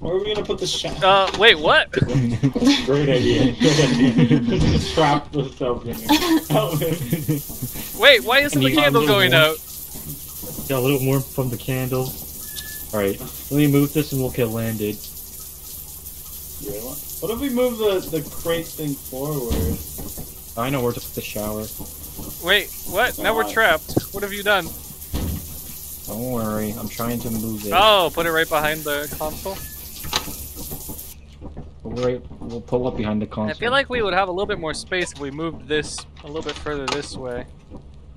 Speaker 3: where are we gonna put the shower?
Speaker 1: Uh, wait, what?
Speaker 3: Great idea. Great idea. Just trap myself in here.
Speaker 1: Wait, why isn't
Speaker 2: And
Speaker 1: the
Speaker 2: you got a
Speaker 1: candle going
Speaker 2: more-
Speaker 1: out?
Speaker 2: Got a little more from the candle. All right, let me move this and we'll get landed.
Speaker 3: Yeah, what what if we move the, the crate thing forward?
Speaker 2: I know where to put the shower.
Speaker 1: Wait, what? Now we're trapped. What have you done?
Speaker 2: Don't worry, I'm trying to move it.
Speaker 1: Oh, put it right behind the console?
Speaker 2: We'll, right, we'll pull up behind the console.
Speaker 1: I feel like we would have a little bit more space if we moved this a little bit further this way.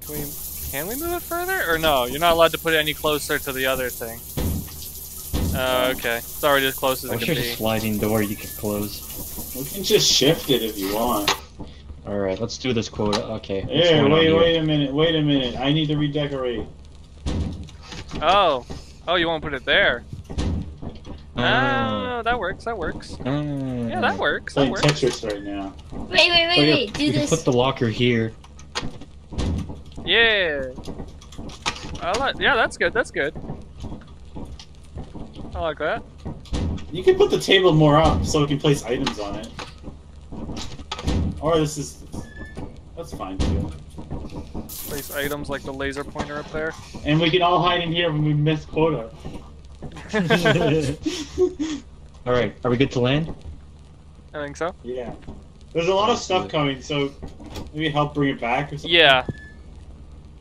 Speaker 1: Can we, can we move it further? Or no, you're not allowed to put it any closer to the other thing. Oh, okay. It's already as close as
Speaker 2: I
Speaker 1: it
Speaker 2: wish
Speaker 1: can
Speaker 2: there's a
Speaker 1: be.
Speaker 2: sliding door you can close.
Speaker 3: We can just shift it if you want.
Speaker 2: All right, let's do this quota. Okay. what's
Speaker 3: Yeah, wait,
Speaker 2: here?
Speaker 3: wait a minute, wait a minute. I need to redecorate.
Speaker 1: Oh. Oh, you won't put it there.
Speaker 2: Ah,
Speaker 1: Oh, that works, that works.
Speaker 2: ah.
Speaker 1: Yeah, that works, that
Speaker 3: Playing
Speaker 1: works.
Speaker 3: Tetris right now.
Speaker 6: Wait, wait, wait,
Speaker 2: yeah,
Speaker 6: wait. Do
Speaker 2: we can
Speaker 6: this.
Speaker 2: put the locker here.
Speaker 1: Yeah. I like, yeah, that's good, that's good. I like that.
Speaker 3: You can put the table more up so we can place items on it. Or this is. That's fine too.
Speaker 1: Place items like the laser pointer up there.
Speaker 3: And we can all hide in here when we miss quota.
Speaker 2: All right, are we good to land?
Speaker 1: I think so.
Speaker 3: Yeah. There's a lot of stuff coming, so maybe help bring it back or something.
Speaker 1: Yeah.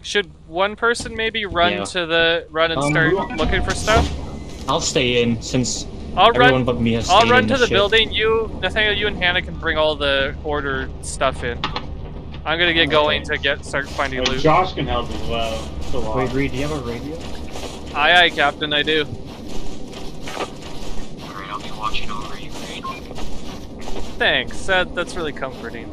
Speaker 1: Should one person maybe run
Speaker 2: Yeah.
Speaker 1: to the run and
Speaker 2: Um,
Speaker 1: start looking for stuff?
Speaker 2: I'll stay in since
Speaker 1: I'll
Speaker 2: everyone
Speaker 1: run.
Speaker 2: but me has
Speaker 1: I'll
Speaker 2: stayed
Speaker 1: run
Speaker 2: in
Speaker 1: to the
Speaker 2: ship.
Speaker 1: building. You, Nathaniel, you and Hannah can bring all the order stuff in. I'm gonna get going to get start finding
Speaker 3: Oh,
Speaker 1: loot.
Speaker 3: Josh can help as well. It's.
Speaker 8: Wait, Reed, do you have a radio?
Speaker 1: Aye, aye, Captain, I do.
Speaker 2: Alright, I'll be watching over you, Reed.
Speaker 1: Thanks. That that's really comforting.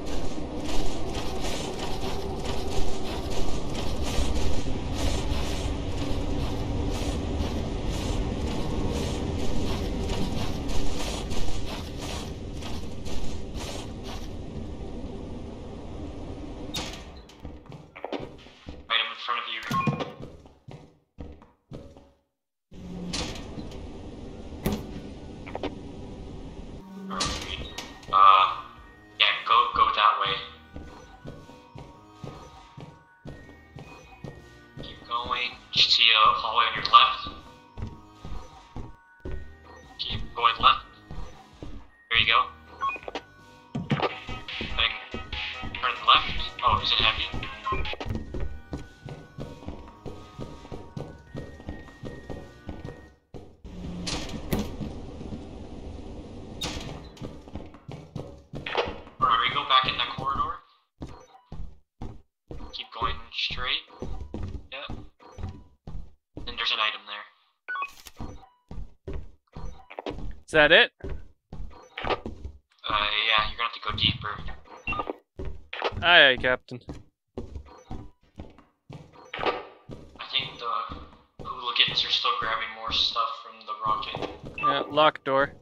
Speaker 2: Is that
Speaker 1: it?
Speaker 2: Uh, yeah, you're gonna have to go deeper.
Speaker 1: Aye, aye, Captain.
Speaker 2: I think the hooligans are still grabbing more stuff from the rocket.
Speaker 1: Yeah, locked door.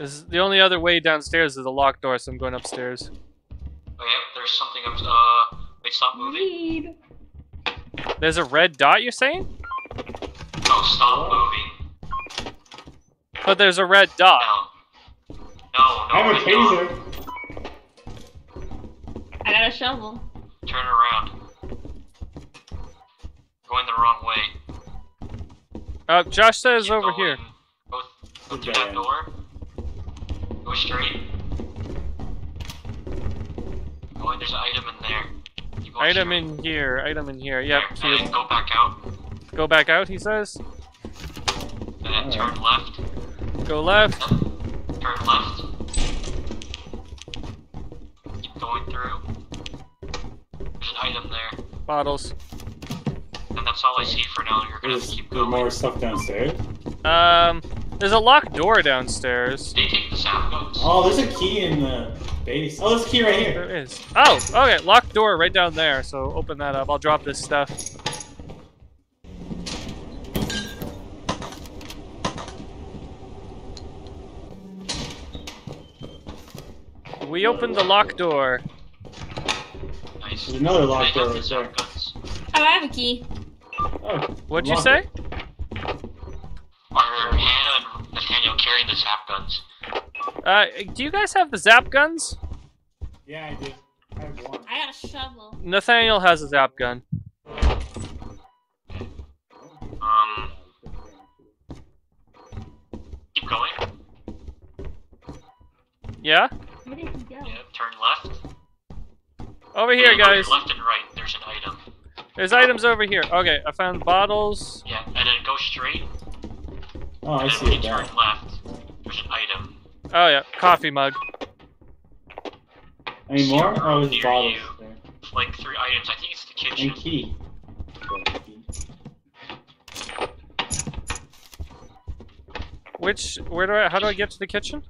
Speaker 1: This is the only other way downstairs is a locked door, so I'm going upstairs.
Speaker 2: Oh, yep, there's something up. Uh, wait, stop moving.
Speaker 4: Reed.
Speaker 1: There's a red dot, you're saying?
Speaker 2: No, stop moving.
Speaker 1: But there's a red dot.
Speaker 2: No. No, no,
Speaker 3: I have a taser.
Speaker 4: I got a shovel.
Speaker 2: Turn around. Going the wrong way.
Speaker 1: Uh, Josh says
Speaker 2: Keep
Speaker 1: over
Speaker 2: going.
Speaker 1: here.
Speaker 2: Go, go through
Speaker 3: Okay.
Speaker 2: that door. Go straight. Going, there's an item in there.
Speaker 1: Item
Speaker 2: straight.
Speaker 1: in here, item in here. Yep,
Speaker 2: There, and go back out.
Speaker 1: Go back out, he says.
Speaker 2: And then turn left.
Speaker 1: Go left.
Speaker 2: Turn left. Keep going through. There's an item there.
Speaker 1: Bottles.
Speaker 2: And that's all I see for now. You're gonna have to
Speaker 3: There's,
Speaker 2: keep
Speaker 3: there's
Speaker 2: going.
Speaker 3: more stuff downstairs.
Speaker 1: Um, there's a locked door downstairs.
Speaker 2: They take the sound boats.
Speaker 3: Oh, there's a key in the base. Oh, there's a key right here.
Speaker 1: There is. Oh, okay. Locked door right down there. So open that up. I'll drop this stuff. We opened the lock door.
Speaker 2: Nice.
Speaker 3: There's another locked
Speaker 2: They have
Speaker 3: door right there.
Speaker 4: Oh, I have a key.
Speaker 3: Oh,
Speaker 1: What'd you say?
Speaker 3: it.
Speaker 2: Are Hannah Nathaniel carrying the zap guns?
Speaker 1: Uh, do you guys have the zap guns?
Speaker 3: Yeah, I do. I have one.
Speaker 4: I got a shovel.
Speaker 1: Nathaniel has a zap gun.
Speaker 2: Um, keep going.
Speaker 1: Yeah?
Speaker 4: Where did he go?
Speaker 2: Yeah, turn left.
Speaker 1: Over here,
Speaker 2: And
Speaker 1: guys.
Speaker 2: Left and right, there's an item.
Speaker 1: There's items over here. Okay, I found bottles.
Speaker 2: Yeah, and then go straight.
Speaker 3: Oh, I see
Speaker 2: then when
Speaker 3: it
Speaker 2: turn left, there's an item.
Speaker 1: Oh yeah, coffee mug.
Speaker 3: Any more? Oh, there's bottles
Speaker 2: you.
Speaker 3: there.
Speaker 2: Like three items. I think it's the kitchen.
Speaker 3: And key.
Speaker 1: Which? Where do I? How do I get to the kitchen?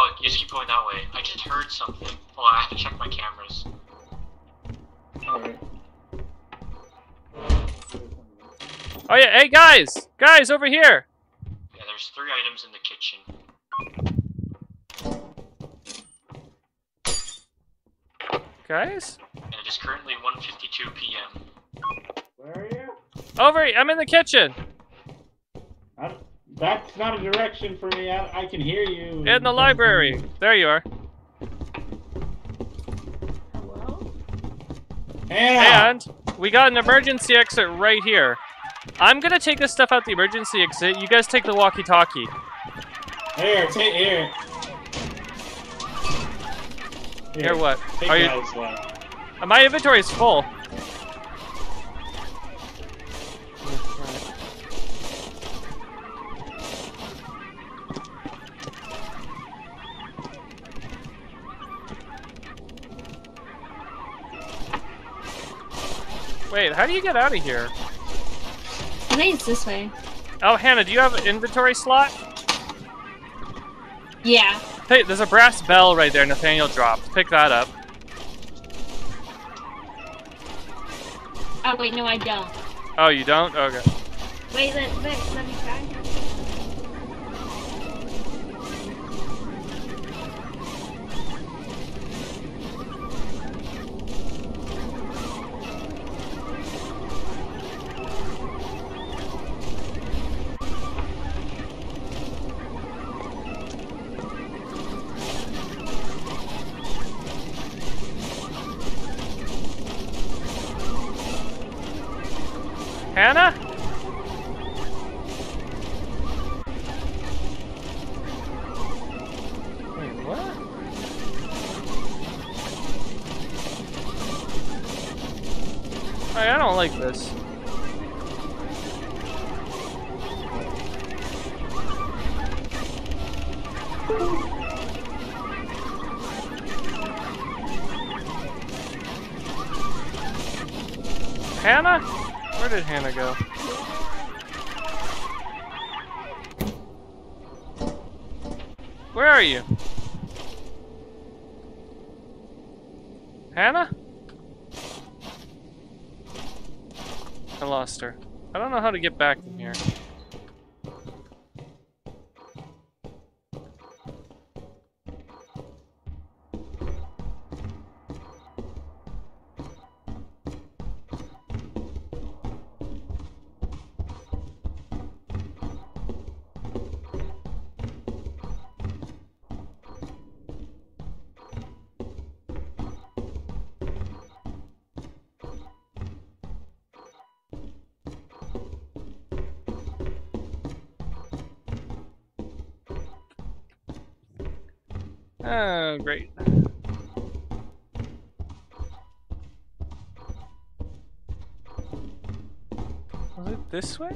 Speaker 2: Oh, you just keep going that way. I just heard something. Hold on, I have to check my cameras.
Speaker 3: Alright.
Speaker 1: Oh yeah, hey guys, guys over here.
Speaker 2: Yeah, there's three items in the kitchen.
Speaker 1: Guys,
Speaker 2: And it is currently 1.52 p.m.
Speaker 3: Where are you?
Speaker 1: over. here. I'm in the kitchen.
Speaker 3: That's not a direction for me. I, I can hear you.
Speaker 1: In the library. There you are.
Speaker 4: Hello?
Speaker 1: And we got an emergency exit right here. I'm gonna take this stuff out the emergency exit. You guys take the walkie-talkie.
Speaker 3: Here, take here.
Speaker 1: Here, what?
Speaker 3: Take
Speaker 1: Are you? My inventory is full. Wait, how do you get out of here?
Speaker 4: I think it's this way.
Speaker 1: Oh, Hannah, do you have an inventory slot?
Speaker 4: Yeah.
Speaker 1: Hey, there's a brass bell right there Nathaniel dropped. Pick that up.
Speaker 4: Oh wait, no, I don't.
Speaker 1: Oh, you don't? Okay.
Speaker 4: Wait, let, let, let me try.
Speaker 1: Hannah? Wait, what? Hey, I don't like this. Hannah? Where did Hannah go? Where are you? Hannah? I I don't know how to get back from here. This way?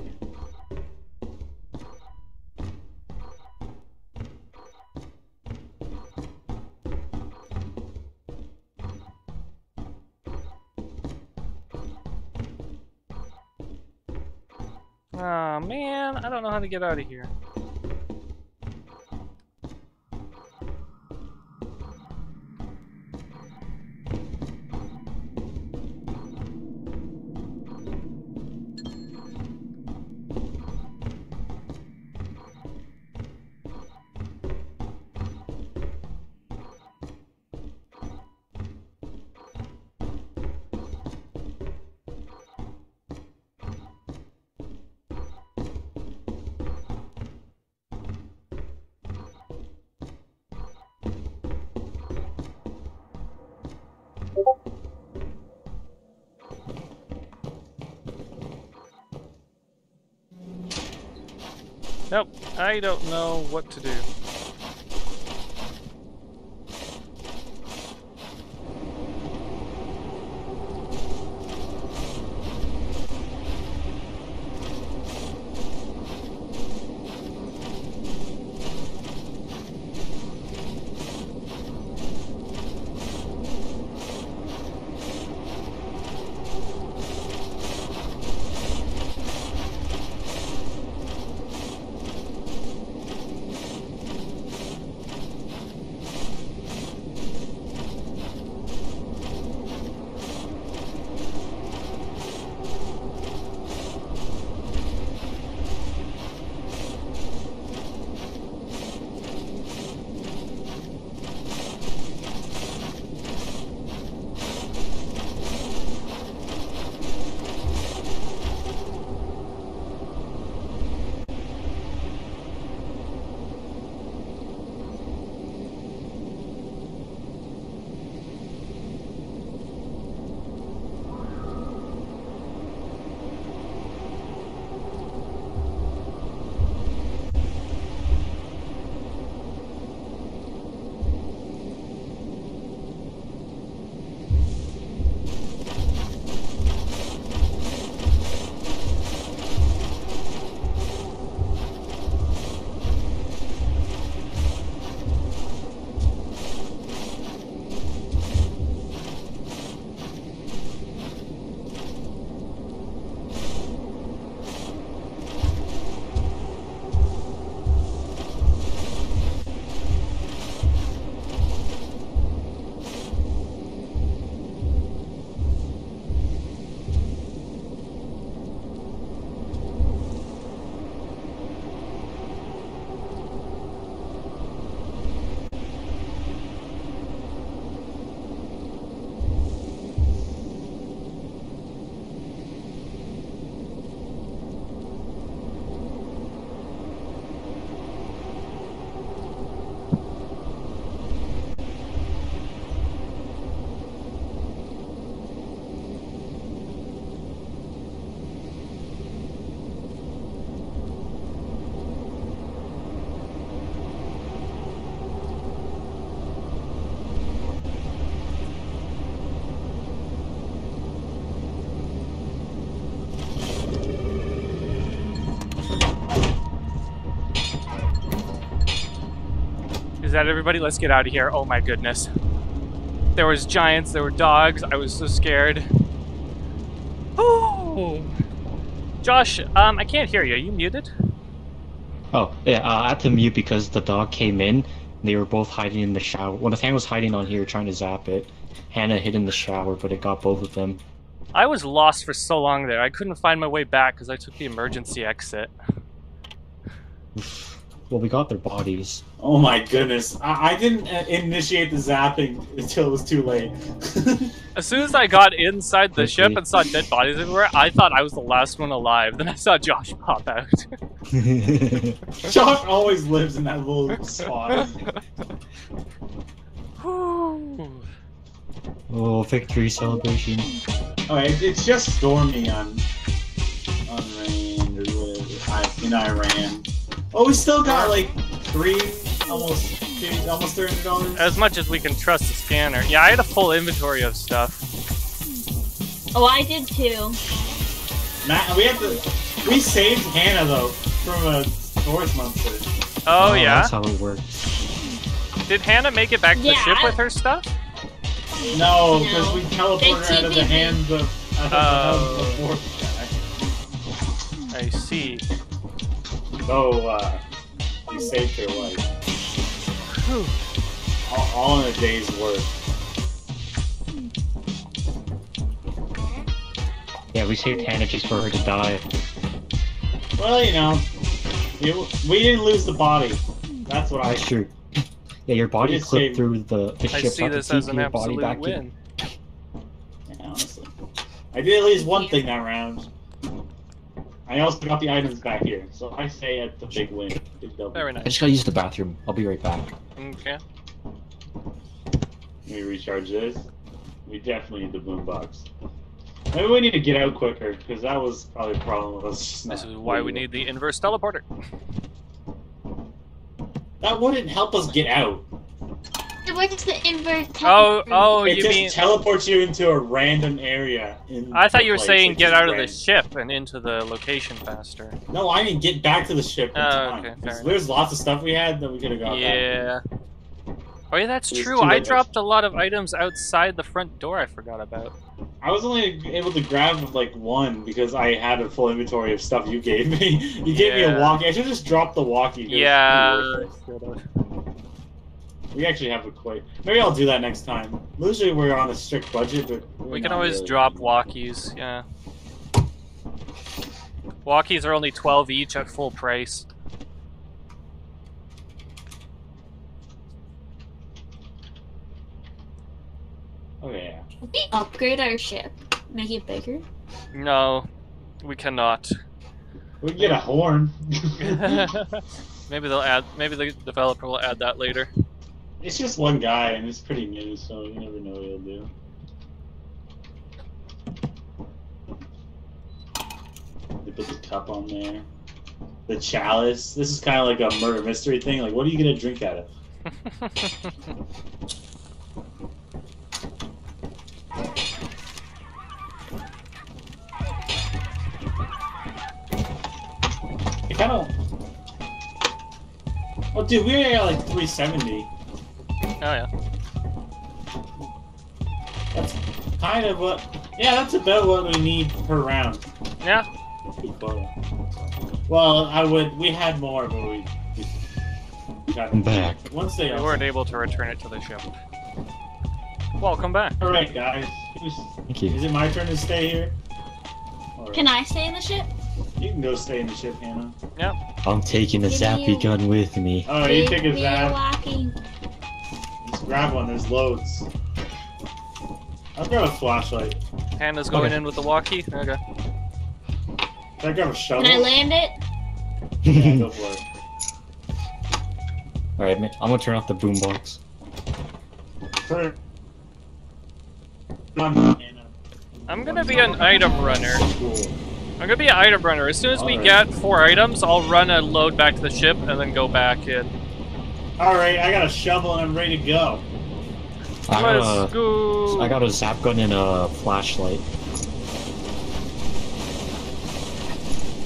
Speaker 1: Oh man, I don't know how to get out of here. Nope, I don't know what to do. Is that everybody? Let's get out of here. Oh my goodness. There was giants, there were dogs. I was so scared. Ooh. Josh, um, I can't hear you. Are you muted?
Speaker 2: Oh, yeah, uh, I had to mute because the dog came in. And they were both hiding in the shower. Well, Nathaniel was hiding on here trying to zap it. Hannah hid in the shower, but it got both of them.
Speaker 1: I was lost for so long there. I couldn't find my way back because I took the emergency exit.
Speaker 2: Well, we got their bodies.
Speaker 3: Oh my goodness. I, I didn't uh, initiate the zapping until it was too late.
Speaker 1: As soon as I got inside the ship and saw dead bodies everywhere, I thought I was the last one alive. Then I saw Josh pop out.
Speaker 3: Josh always lives in that little spot.
Speaker 2: Oh, victory celebration.
Speaker 3: Alright, it's just stormy on on Rand or whatever. I- in Iran. Oh, we still got like three, almost two, almost three hundred dollars.
Speaker 1: as much as we can trust the scanner. Yeah, I had a full inventory of stuff.
Speaker 4: Oh, I did too.
Speaker 3: Matt, we have to. We saved Hannah though from a storage monster.
Speaker 1: Oh, oh, yeah?
Speaker 2: That's how it works.
Speaker 1: Did Hannah make it back to the ship
Speaker 4: I-
Speaker 1: with her stuff?
Speaker 3: No,
Speaker 4: No.
Speaker 3: because we teleported her out of the
Speaker 4: TP'd
Speaker 3: hands of. Out of
Speaker 1: Oh.
Speaker 3: the hands of the fourth
Speaker 1: I see.
Speaker 3: Guy. So, uh, we saved her life. All, all in a day's work.
Speaker 2: Yeah, we saved Hannah just for her to die.
Speaker 3: Well, you know, it, we didn't lose the body. That's what I.
Speaker 2: That's true. Yeah, your body
Speaker 3: just
Speaker 2: clipped
Speaker 3: saved-
Speaker 2: through the, the
Speaker 1: I
Speaker 2: ship.
Speaker 1: see
Speaker 2: I had to
Speaker 1: this as
Speaker 2: TP
Speaker 1: an
Speaker 2: body
Speaker 1: absolute
Speaker 2: back in.
Speaker 1: win.
Speaker 3: Yeah, honestly. I did at least one thing that round. I also got the items back here, so I say at the big win. Big double.
Speaker 1: Very
Speaker 2: I just gotta use the bathroom. I'll be right back.
Speaker 1: Okay.
Speaker 3: Let me recharge this. We definitely need the boombox. Maybe we need to get out quicker, because that was probably a problem with us.
Speaker 1: This is why we
Speaker 3: moving.
Speaker 1: need the inverse teleporter.
Speaker 3: That wouldn't help us get out.
Speaker 4: What's the inverse?
Speaker 1: Oh, oh,
Speaker 3: it
Speaker 1: you
Speaker 3: just
Speaker 1: mean?
Speaker 3: teleports you into a random area. In
Speaker 1: I thought you were
Speaker 3: place.
Speaker 1: saying
Speaker 3: It
Speaker 1: get
Speaker 3: just
Speaker 1: out of the ship and into the location faster.
Speaker 3: No, I mean get back to the ship. in
Speaker 1: Oh,
Speaker 3: time.
Speaker 1: okay,
Speaker 3: 'Cause There's lots of stuff we had that we could have got. back.
Speaker 1: Yeah. Oh yeah, that's
Speaker 3: There's
Speaker 1: true. I
Speaker 3: of
Speaker 1: dropped a lot of items outside the front door. I forgot about.
Speaker 3: I was only able to grab like one because I had a full inventory of stuff you gave me. You gave me a walkie. I should just drop the walkie.
Speaker 1: Yeah.
Speaker 3: Pretty worthless. We actually have a quite. Maybe I'll do that next time. Usually we're on a strict budget, but we're
Speaker 1: can always
Speaker 3: really.
Speaker 1: drop walkies. Yeah. Walkies are only twelve each at full price.
Speaker 3: Oh yeah.
Speaker 4: We upgrade our ship, make it bigger.
Speaker 1: No, we cannot.
Speaker 3: We can get a horn.
Speaker 1: maybe they'll add. Maybe the developer will add that later.
Speaker 3: It's just one guy, and it's pretty new, so you never know what he'll do. They put the cup on there. The chalice. This is kind of like a murder mystery thing. Like, what are you gonna drink out of? I kind of. Oh, dude, we already got like 370.
Speaker 1: Oh yeah.
Speaker 3: That's kind of what. Yeah, that's about what we need per round.
Speaker 1: Yeah.
Speaker 3: Well, I would. We had more, but we. we got
Speaker 2: I'm back.
Speaker 3: Once they
Speaker 1: We
Speaker 3: are.
Speaker 1: weren't able to return it to the ship. Welcome back.
Speaker 3: All right, guys. Who's-
Speaker 2: Thank you.
Speaker 3: Is it my turn to stay here? All right.
Speaker 4: Can I stay in the ship?
Speaker 3: You can go stay in the ship, Hannah. Yep.
Speaker 2: I'm taking the
Speaker 4: Give
Speaker 2: zappy
Speaker 4: you-
Speaker 2: gun with me.
Speaker 3: Oh, you
Speaker 4: Give
Speaker 3: take a
Speaker 4: me
Speaker 3: zap.
Speaker 4: Walking.
Speaker 3: Just grab one. There's loads. I'll grab a flashlight.
Speaker 1: Hannah's going
Speaker 2: Okay.
Speaker 1: in with the walkie. Okay.
Speaker 3: Can I grab a shovel?
Speaker 4: Can I land it?
Speaker 3: Yeah, go for it.
Speaker 2: Alright, man, I'm gonna turn off the boombox.
Speaker 3: Turn. Come on, Hannah.
Speaker 1: I'm gonna be an item runner. I'm gonna be an item runner. As soon as we
Speaker 3: Alright.
Speaker 1: get four items, I'll run a load back to the ship and then go back in.
Speaker 3: All right, I got a shovel and I'm ready to go.
Speaker 2: I got
Speaker 1: Let's
Speaker 2: a,
Speaker 1: go.
Speaker 2: I got a zap gun and a flashlight.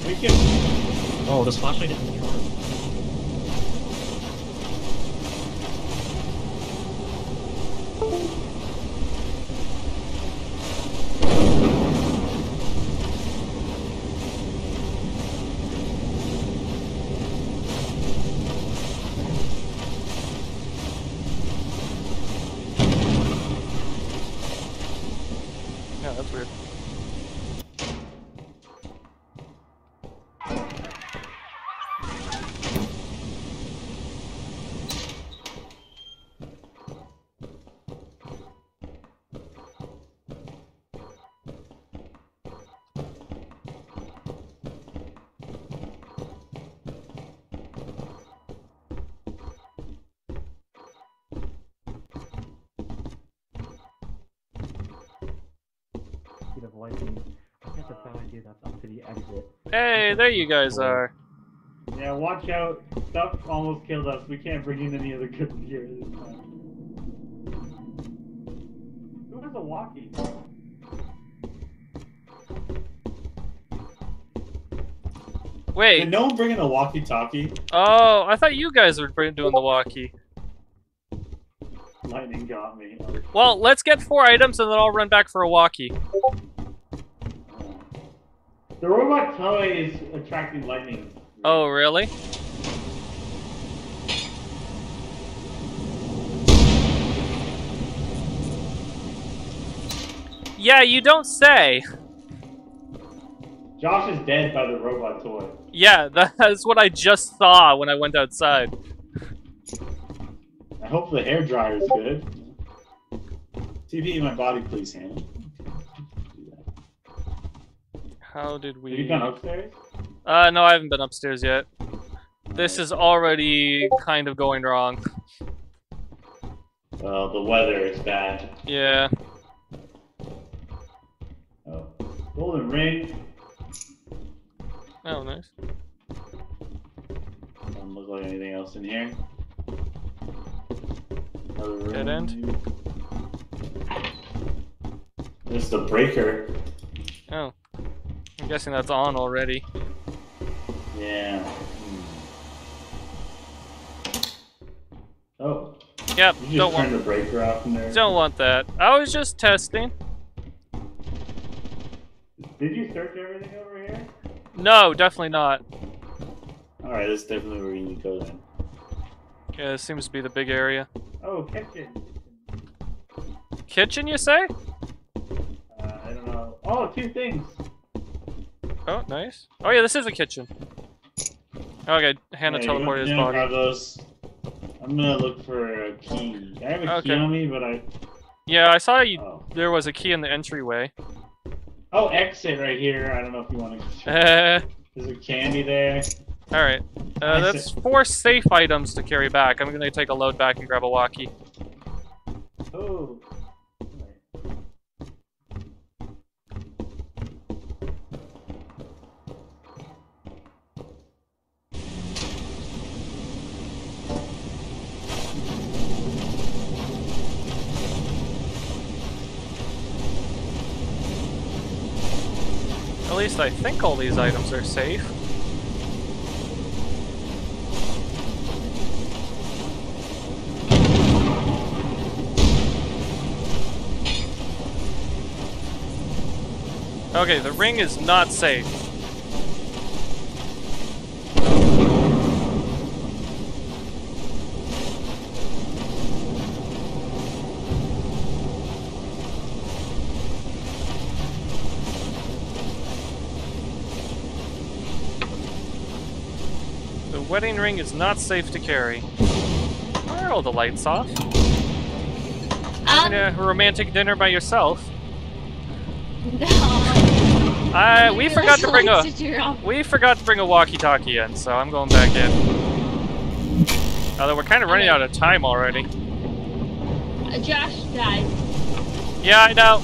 Speaker 3: We can.
Speaker 2: Oh, this flashlight isn't charged. of lightning. I think that's a bad idea. That's up to the exit.
Speaker 1: Hey, there you guys are.
Speaker 3: Yeah, watch out. Stuff almost killed us. We can't bring in any of the good gear this time. Who has a walkie?
Speaker 1: Wait.
Speaker 3: Did no one bring in a walkie-talkie?
Speaker 1: Oh, I thought you guys were bring- doing the walkie.
Speaker 3: Lightning got me.
Speaker 1: Well, let's get four items and then I'll run back for a walkie.
Speaker 3: The robot toy is attracting lightning.
Speaker 1: Oh, really? Yeah, you don't say.
Speaker 3: Josh is dead by the robot toy.
Speaker 1: Yeah, that's what I just saw when I went outside.
Speaker 3: I hope the hair dryer is good. TV in my body, please, Hannah.
Speaker 1: How did
Speaker 3: Have
Speaker 1: we...
Speaker 3: you gone upstairs?
Speaker 1: Uh, no, I haven't been upstairs yet. This is already kind of going wrong.
Speaker 3: Well, the weather is bad.
Speaker 1: Yeah.
Speaker 3: Oh. Golden ring.
Speaker 1: Oh, nice.
Speaker 3: Doesn't look like anything else in here. Another.
Speaker 1: Dead end.
Speaker 3: This is the breaker.
Speaker 1: Oh. I'm guessing that's on already.
Speaker 3: Yeah. Oh,
Speaker 1: Yep,
Speaker 3: you just
Speaker 1: don't want,
Speaker 3: the breaker off in there.
Speaker 1: don't want that. I was just testing.
Speaker 3: Did you search everything over here?
Speaker 1: No, definitely not.
Speaker 3: Alright, that's definitely where you need to go then.
Speaker 1: Yeah, this seems to be the big area.
Speaker 3: Oh, kitchen.
Speaker 1: Kitchen, you say?
Speaker 3: Uh, I don't know. Oh, two things.
Speaker 1: Oh, nice. Oh yeah, this is a kitchen. Okay, Hannah
Speaker 3: you
Speaker 1: teleported his body.
Speaker 3: those? I'm gonna look for a key. I have a key on me, but I.
Speaker 1: Yeah, I saw you.
Speaker 3: Oh.
Speaker 1: There was a key in the entryway.
Speaker 3: Oh, exit right here. I don't know if you want to.
Speaker 1: Uh,
Speaker 3: There's a candy there.
Speaker 1: all right. Uh, that's four safe items to carry back. I'm gonna take a load back and grab a walkie.
Speaker 3: Oh.
Speaker 1: At least I think all these items are safe. Okay, the ring is not safe. Wedding ring is not safe to carry. Why are all the lights off?
Speaker 6: Um,
Speaker 1: a romantic dinner by yourself.
Speaker 6: no.
Speaker 1: I we forgot to bring a
Speaker 6: Lights are off.
Speaker 1: we forgot to bring a walkie-talkie in, so I'm going back in. Although we're kind of running out of time already.
Speaker 6: Uh, Josh died.
Speaker 1: Yeah, I know.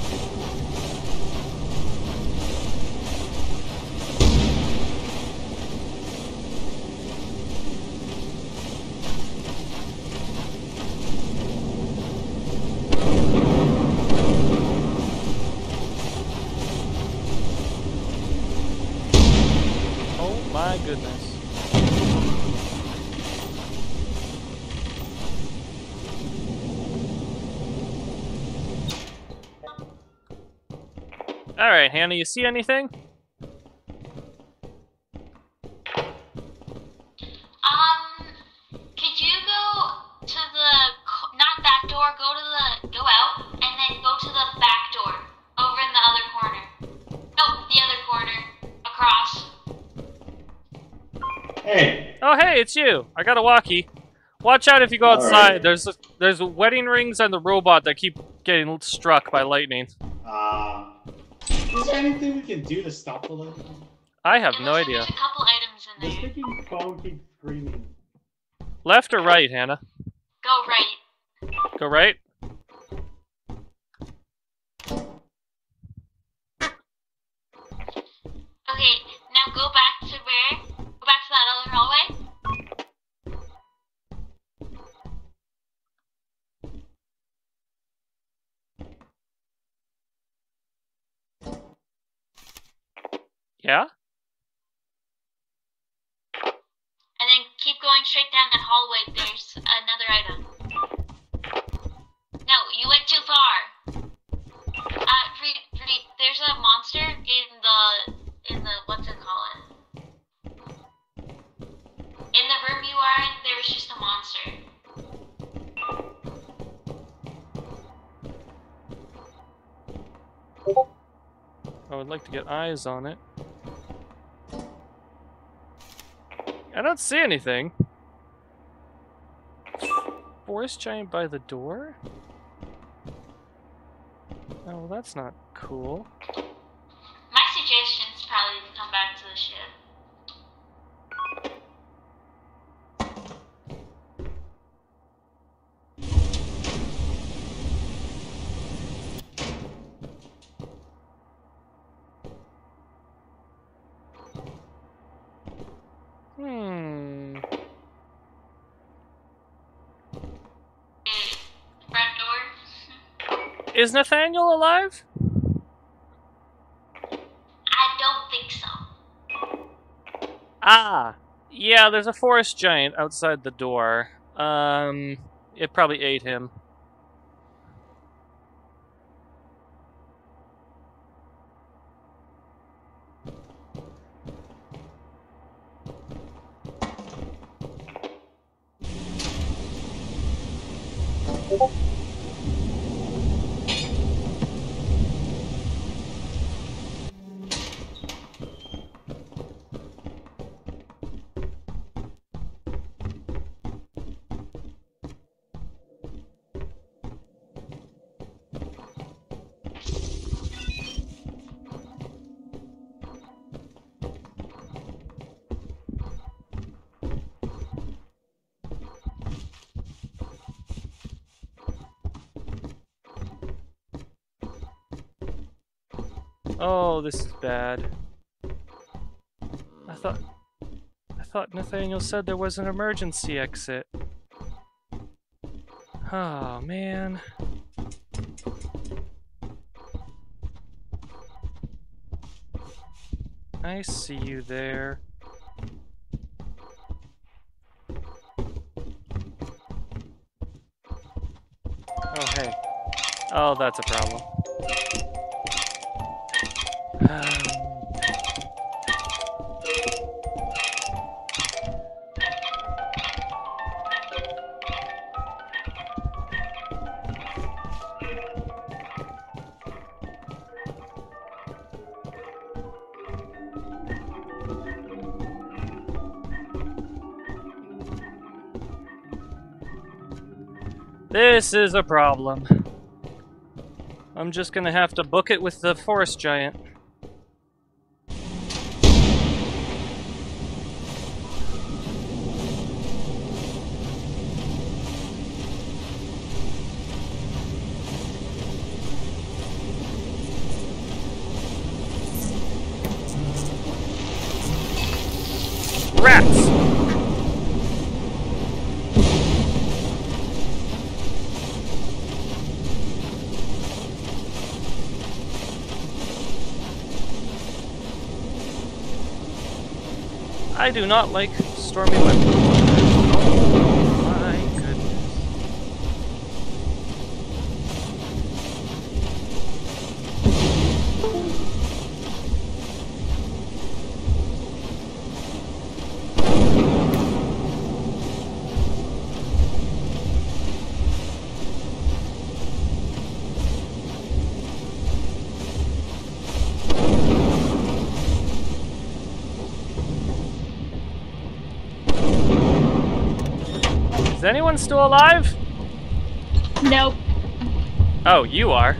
Speaker 1: Oh my goodness. Alright, Hannah, you see anything?
Speaker 4: Um, could you go to the not that door? Go to the go out and then go to the back door over in the other corner. No, the other corner across.
Speaker 3: Hey.
Speaker 1: Oh, hey, it's you. I got a walkie. Watch out if you go
Speaker 3: All
Speaker 1: outside.
Speaker 3: right.
Speaker 1: There's there's wedding rings and the robot that keep getting struck by lightning.
Speaker 3: Uh, is there anything we can do to stop the load?
Speaker 1: I have no idea.
Speaker 4: A couple items in there.
Speaker 3: This phone keeps screaming.
Speaker 1: Left or right, Hannah?
Speaker 4: Go right.
Speaker 1: Go right?
Speaker 4: Okay, now go back to where? Go back to that other hallway?
Speaker 1: Yeah?
Speaker 4: And then keep going straight down that hallway. There's another item. No, you went too far. Uh, Reed, Reed, there's a monster in the in the what's it called? In the room you are in, there was just a monster.
Speaker 1: I would like to get eyes on it. I don't see anything. Forest giant by the door? Oh, well, that's not cool.
Speaker 4: My suggestion is probably to come back to the ship.
Speaker 1: Hmm.
Speaker 4: Front door.
Speaker 1: Is Nathaniel alive?
Speaker 4: I don't think so.
Speaker 1: Ah! Yeah, there's a forest giant outside the door. Um, it probably ate him. Nathaniel said there was an emergency exit. Oh man. I see you there. Oh hey. Oh, that's a problem. This is a problem. I'm just gonna have to book it with the forest giant. Do not like stormy weather. Anyone still alive?
Speaker 6: Nope.
Speaker 1: Oh, you are.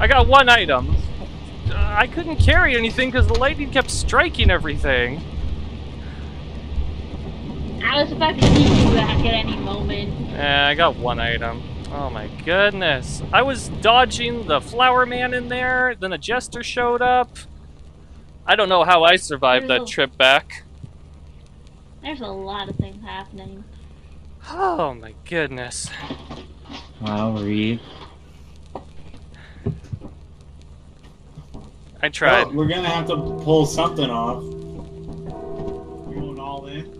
Speaker 1: I got one item. Uh, I couldn't carry anything because the lightning kept striking everything.
Speaker 6: I was about to see you back at any moment.
Speaker 1: Eh, I got one item. Oh my goodness. I was dodging the flower man in there, then a jester showed up. I don't know how I survived that
Speaker 6: Ew.
Speaker 1: trip back.
Speaker 6: There's a lot of things happening.
Speaker 1: Oh my goodness.
Speaker 2: Wow, Reed.
Speaker 1: I tried.
Speaker 3: Well, we're gonna have to pull something off. We're going all in.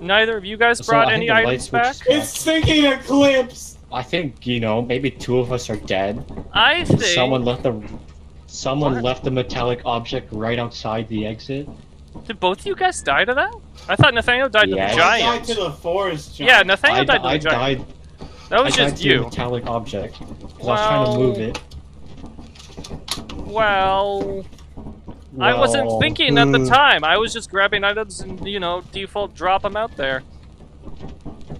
Speaker 1: Neither of you guys
Speaker 2: So
Speaker 1: brought
Speaker 2: I
Speaker 1: any
Speaker 2: the light
Speaker 1: items
Speaker 2: switch
Speaker 1: back?
Speaker 2: is-
Speaker 3: It's sinking eclipse.
Speaker 2: I think you know maybe two of us are dead.
Speaker 1: I think
Speaker 2: Someone left the someone
Speaker 1: What?
Speaker 2: left the metallic object right outside the exit.
Speaker 1: Did both of you guys die to that? I thought Nathaniel died
Speaker 2: Yes.
Speaker 1: to the giant.
Speaker 3: I died to the forest
Speaker 1: Yeah. Nathaniel
Speaker 2: I,
Speaker 1: died to
Speaker 2: I
Speaker 1: the giant.
Speaker 2: died.
Speaker 1: that was
Speaker 2: I died
Speaker 1: just
Speaker 2: to a
Speaker 1: you.
Speaker 2: metallic object because I was trying to move it.
Speaker 1: Well, I wasn't thinking at the
Speaker 2: uh,
Speaker 1: time. I was just grabbing items and, you know, default drop them out there.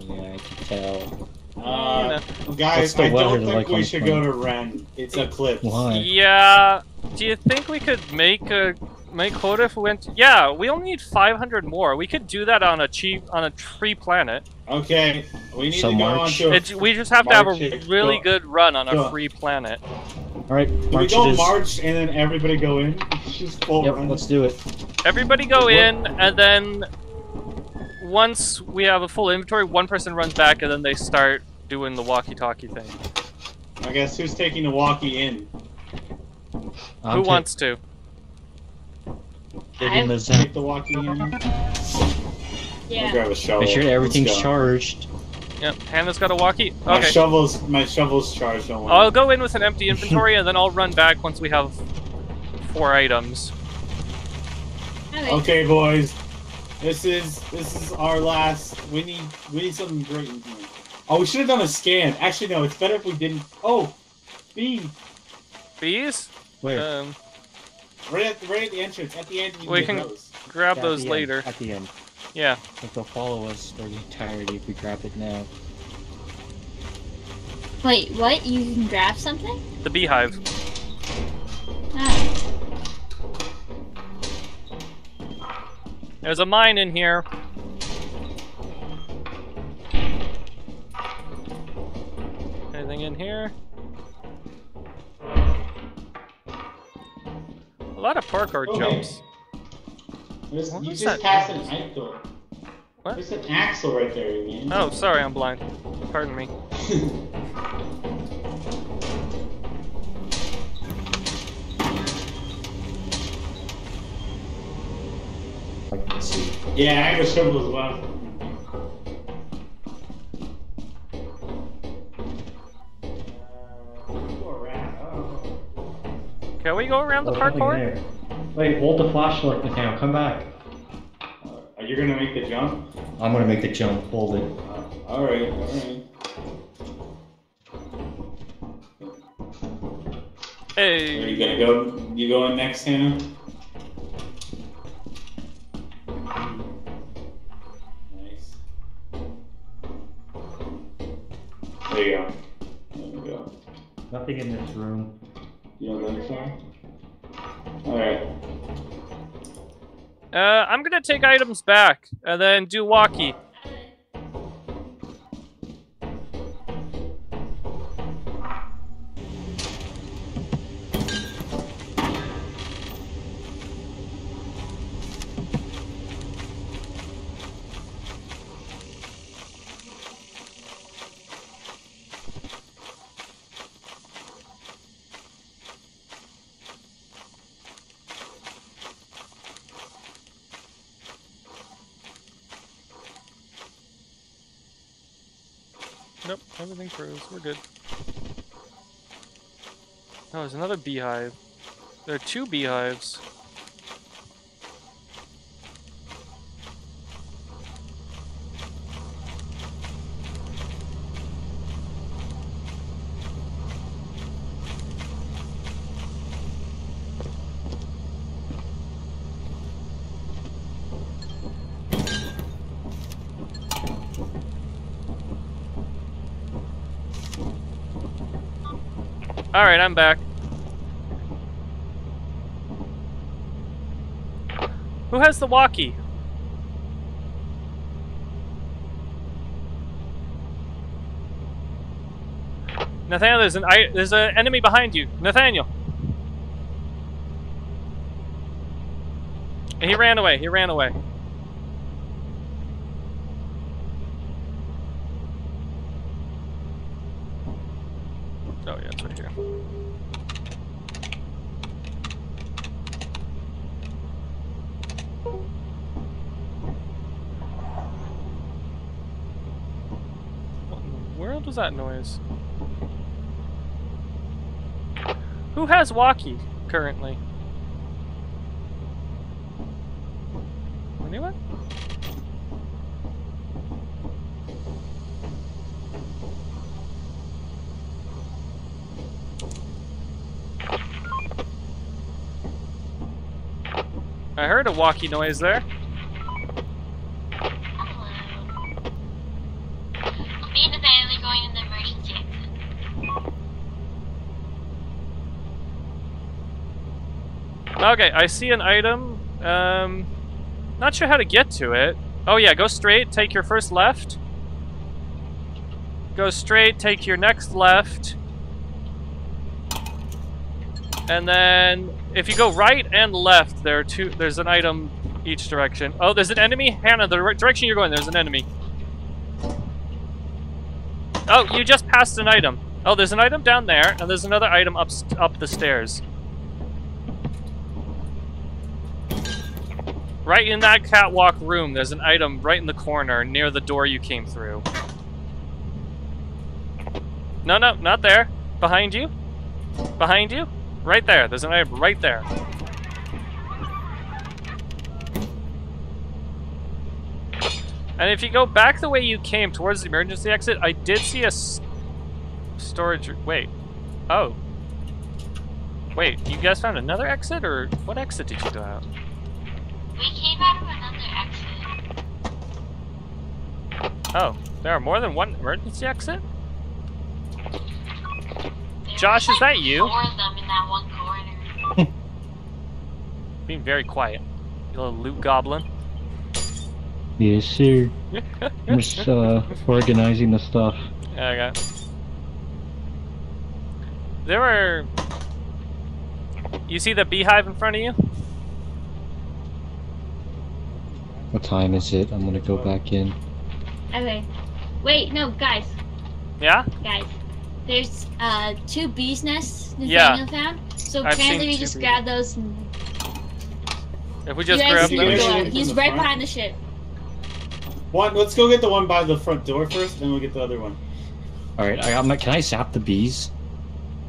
Speaker 2: Yeah, I can tell.
Speaker 3: Uh,
Speaker 2: What's
Speaker 3: guys, I don't think
Speaker 2: like
Speaker 3: we should
Speaker 2: this
Speaker 3: go to Rend. It's eclipse.
Speaker 2: Why?
Speaker 1: Yeah. Do you think we could make a make quota if we went? yeah, we only need 500 more. We could do that on a cheap on a free planet.
Speaker 3: Okay, we need
Speaker 2: So
Speaker 3: to go on to. A,
Speaker 1: It, we just have to have a really
Speaker 3: Go.
Speaker 1: good run on a free planet.
Speaker 2: All right,
Speaker 3: do we go. March and then everybody go in? Just full
Speaker 2: Yep,
Speaker 3: run.
Speaker 2: let's do it.
Speaker 1: Everybody go
Speaker 3: What-
Speaker 1: in, and then once we have a full inventory, one person runs back, and then they start doing the walkie-talkie thing.
Speaker 3: I guess who's taking the walkie in?
Speaker 2: I'm
Speaker 1: Who wants to?
Speaker 2: Taking the zap.
Speaker 3: Take the walkie in. I'll
Speaker 6: Yeah.
Speaker 3: grab a shovel.
Speaker 2: Make sure everything's charged.
Speaker 1: Yep, Hannah's got a walkie. Okay.
Speaker 3: My
Speaker 1: Okay.
Speaker 3: shovel's my shovel's charged. Don't worry.
Speaker 1: I'll go in with an empty inventory, and then I'll run back once we have four items.
Speaker 6: Okay.
Speaker 3: Okay, boys. This is this is our last. We need we need something great in here. Oh, we should have done a scan. Actually, no. It's better if we didn't. Oh, B.
Speaker 1: Bees?
Speaker 2: Where?
Speaker 1: Um,
Speaker 3: Right at right at the entrance. At the end, you
Speaker 1: We
Speaker 3: get
Speaker 1: can-
Speaker 3: those.
Speaker 1: grab
Speaker 2: At
Speaker 1: those
Speaker 2: the end,
Speaker 1: later.
Speaker 2: At the end.
Speaker 1: Yeah.
Speaker 2: Like they'll follow us for the entirety if we grab it now.
Speaker 6: Wait, what? You can grab something?
Speaker 1: The beehive.
Speaker 6: Ah.
Speaker 1: There's a mine in here. Anything in here? A lot of parkour
Speaker 3: Okay.
Speaker 1: jumps. What
Speaker 3: you just passed an axle.
Speaker 1: What?
Speaker 3: There's an axle right there, man.
Speaker 1: Oh, sorry, I'm blind. Pardon me.
Speaker 2: Like, let's see.
Speaker 3: yeah, I have a shovel as well.
Speaker 1: Can we go around the
Speaker 2: Oh, something
Speaker 1: parkour?
Speaker 2: Wait, hold the flashlight now. Come back.
Speaker 3: Are you gonna make the jump?
Speaker 2: I'm gonna make the jump. Hold it.
Speaker 3: Uh, alright, alright. Are you gonna go? You going next, Hannah? Nice. There you go. There we go.
Speaker 2: Nothing in this room.
Speaker 3: You don't think so? Alright.
Speaker 1: Uh, I'm gonna take items back and then do walkie. Nope, everything froze. We're good. Oh, there's another beehive. There are two beehives. Alright, I'm back. The walkie? Nathaniel, there's an I, there's an enemy behind you. Nathaniel. He ran away. He ran away. Oh yeah, it's right here. What in the world was that noise? Who has walkie currently? Anyone? I heard a walkie noise there.
Speaker 4: Hello. Me and Nathaniel are going in the emergency exit.
Speaker 1: Okay, I see an item. Um, not sure how to get to it. Oh yeah, go straight, take your first left. Go straight, take your next left. And then if you go right and left, there are two there's an item each direction. Oh, there's an enemy. Hannah, the direction you're going, there's an enemy. Oh, you just passed an item. Oh, there's an item down there, and there's another item up up the stairs. Right in that catwalk room, there's an item right in the corner near the door you came through. No, no, not there. Behind you. Behind you. Right there. There's an item right there. And if you go back the way you came towards the emergency exit, I did see a storage. Wait. Oh. Wait, you guys found another exit, or what exit did you go out?
Speaker 4: We came out of another exit.
Speaker 1: Oh, there are more than one emergency exit?
Speaker 4: There
Speaker 1: Josh,
Speaker 4: was
Speaker 1: is
Speaker 4: like
Speaker 1: that you?
Speaker 4: Four of them in that one corner.
Speaker 1: Being very quiet. You little loot goblin.
Speaker 2: Yes, sir. I'm just uh, organizing the stuff.
Speaker 1: Yeah, I got. There were. You see the beehive in front of you?
Speaker 2: What time is it? I'm gonna go back in.
Speaker 6: Okay. Wait, no, guys,
Speaker 1: Yeah?
Speaker 6: guys. There's uh two bees nests
Speaker 1: Yeah.
Speaker 6: Found. So
Speaker 1: I've
Speaker 6: apparently
Speaker 1: seen
Speaker 6: we just
Speaker 1: bees.
Speaker 6: grab those. And
Speaker 1: If we just grab
Speaker 3: them.
Speaker 6: the
Speaker 3: You guys
Speaker 1: them.
Speaker 3: see
Speaker 6: door. He's
Speaker 3: the
Speaker 6: right
Speaker 3: front?
Speaker 6: behind the ship.
Speaker 3: One, let's go get the one by the front door first, then we'll get the other one.
Speaker 2: All right, I got my. Can I zap the bees?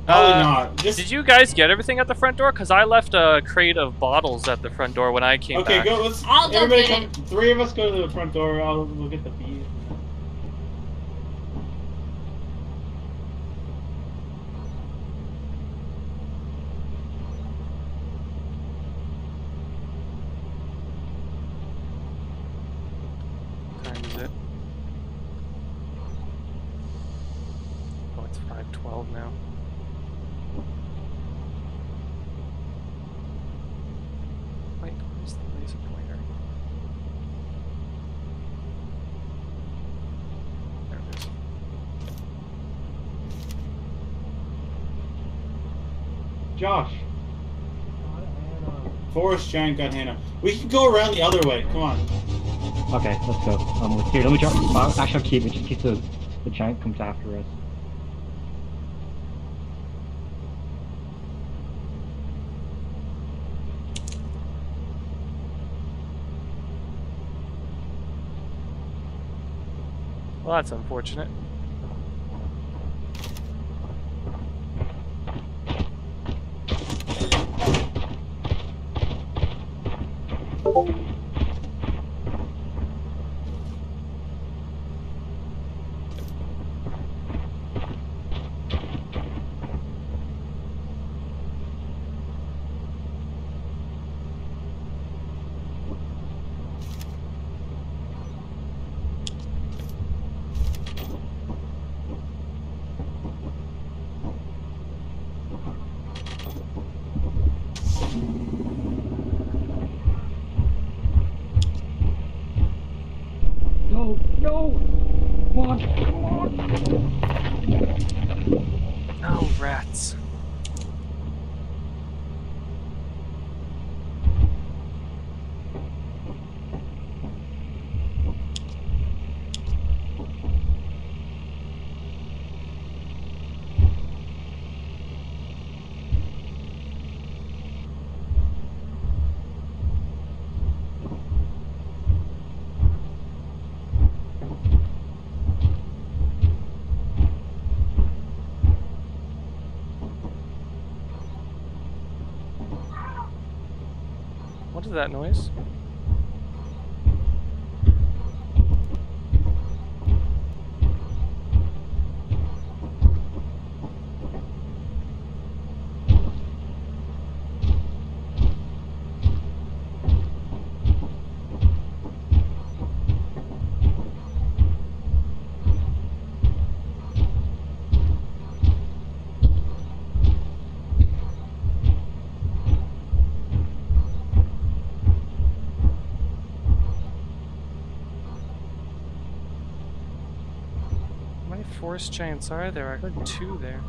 Speaker 3: Probably
Speaker 1: Uh,
Speaker 3: not. Just
Speaker 1: Did you guys get everything at the front door? Because I left a crate of bottles at the front door when I came
Speaker 3: okay.
Speaker 1: back.
Speaker 3: Go. Let's.
Speaker 6: I'll go
Speaker 3: everybody
Speaker 6: get
Speaker 3: come. Three of us go to the front door. I'll we'll get the bees.
Speaker 1: What time is it? Oh, it's 512 now. Wait, where's the laser pointer? There it is.
Speaker 3: Josh. Forest Giant got Hannah. We can go around the other way. Come on.
Speaker 2: Okay, let's go. Um, here, let me drop. Uh, actually, I'll keep it just in case the, the giant comes after us.
Speaker 1: Well, that's unfortunate. That noise? Forest giants are there? I heard two there.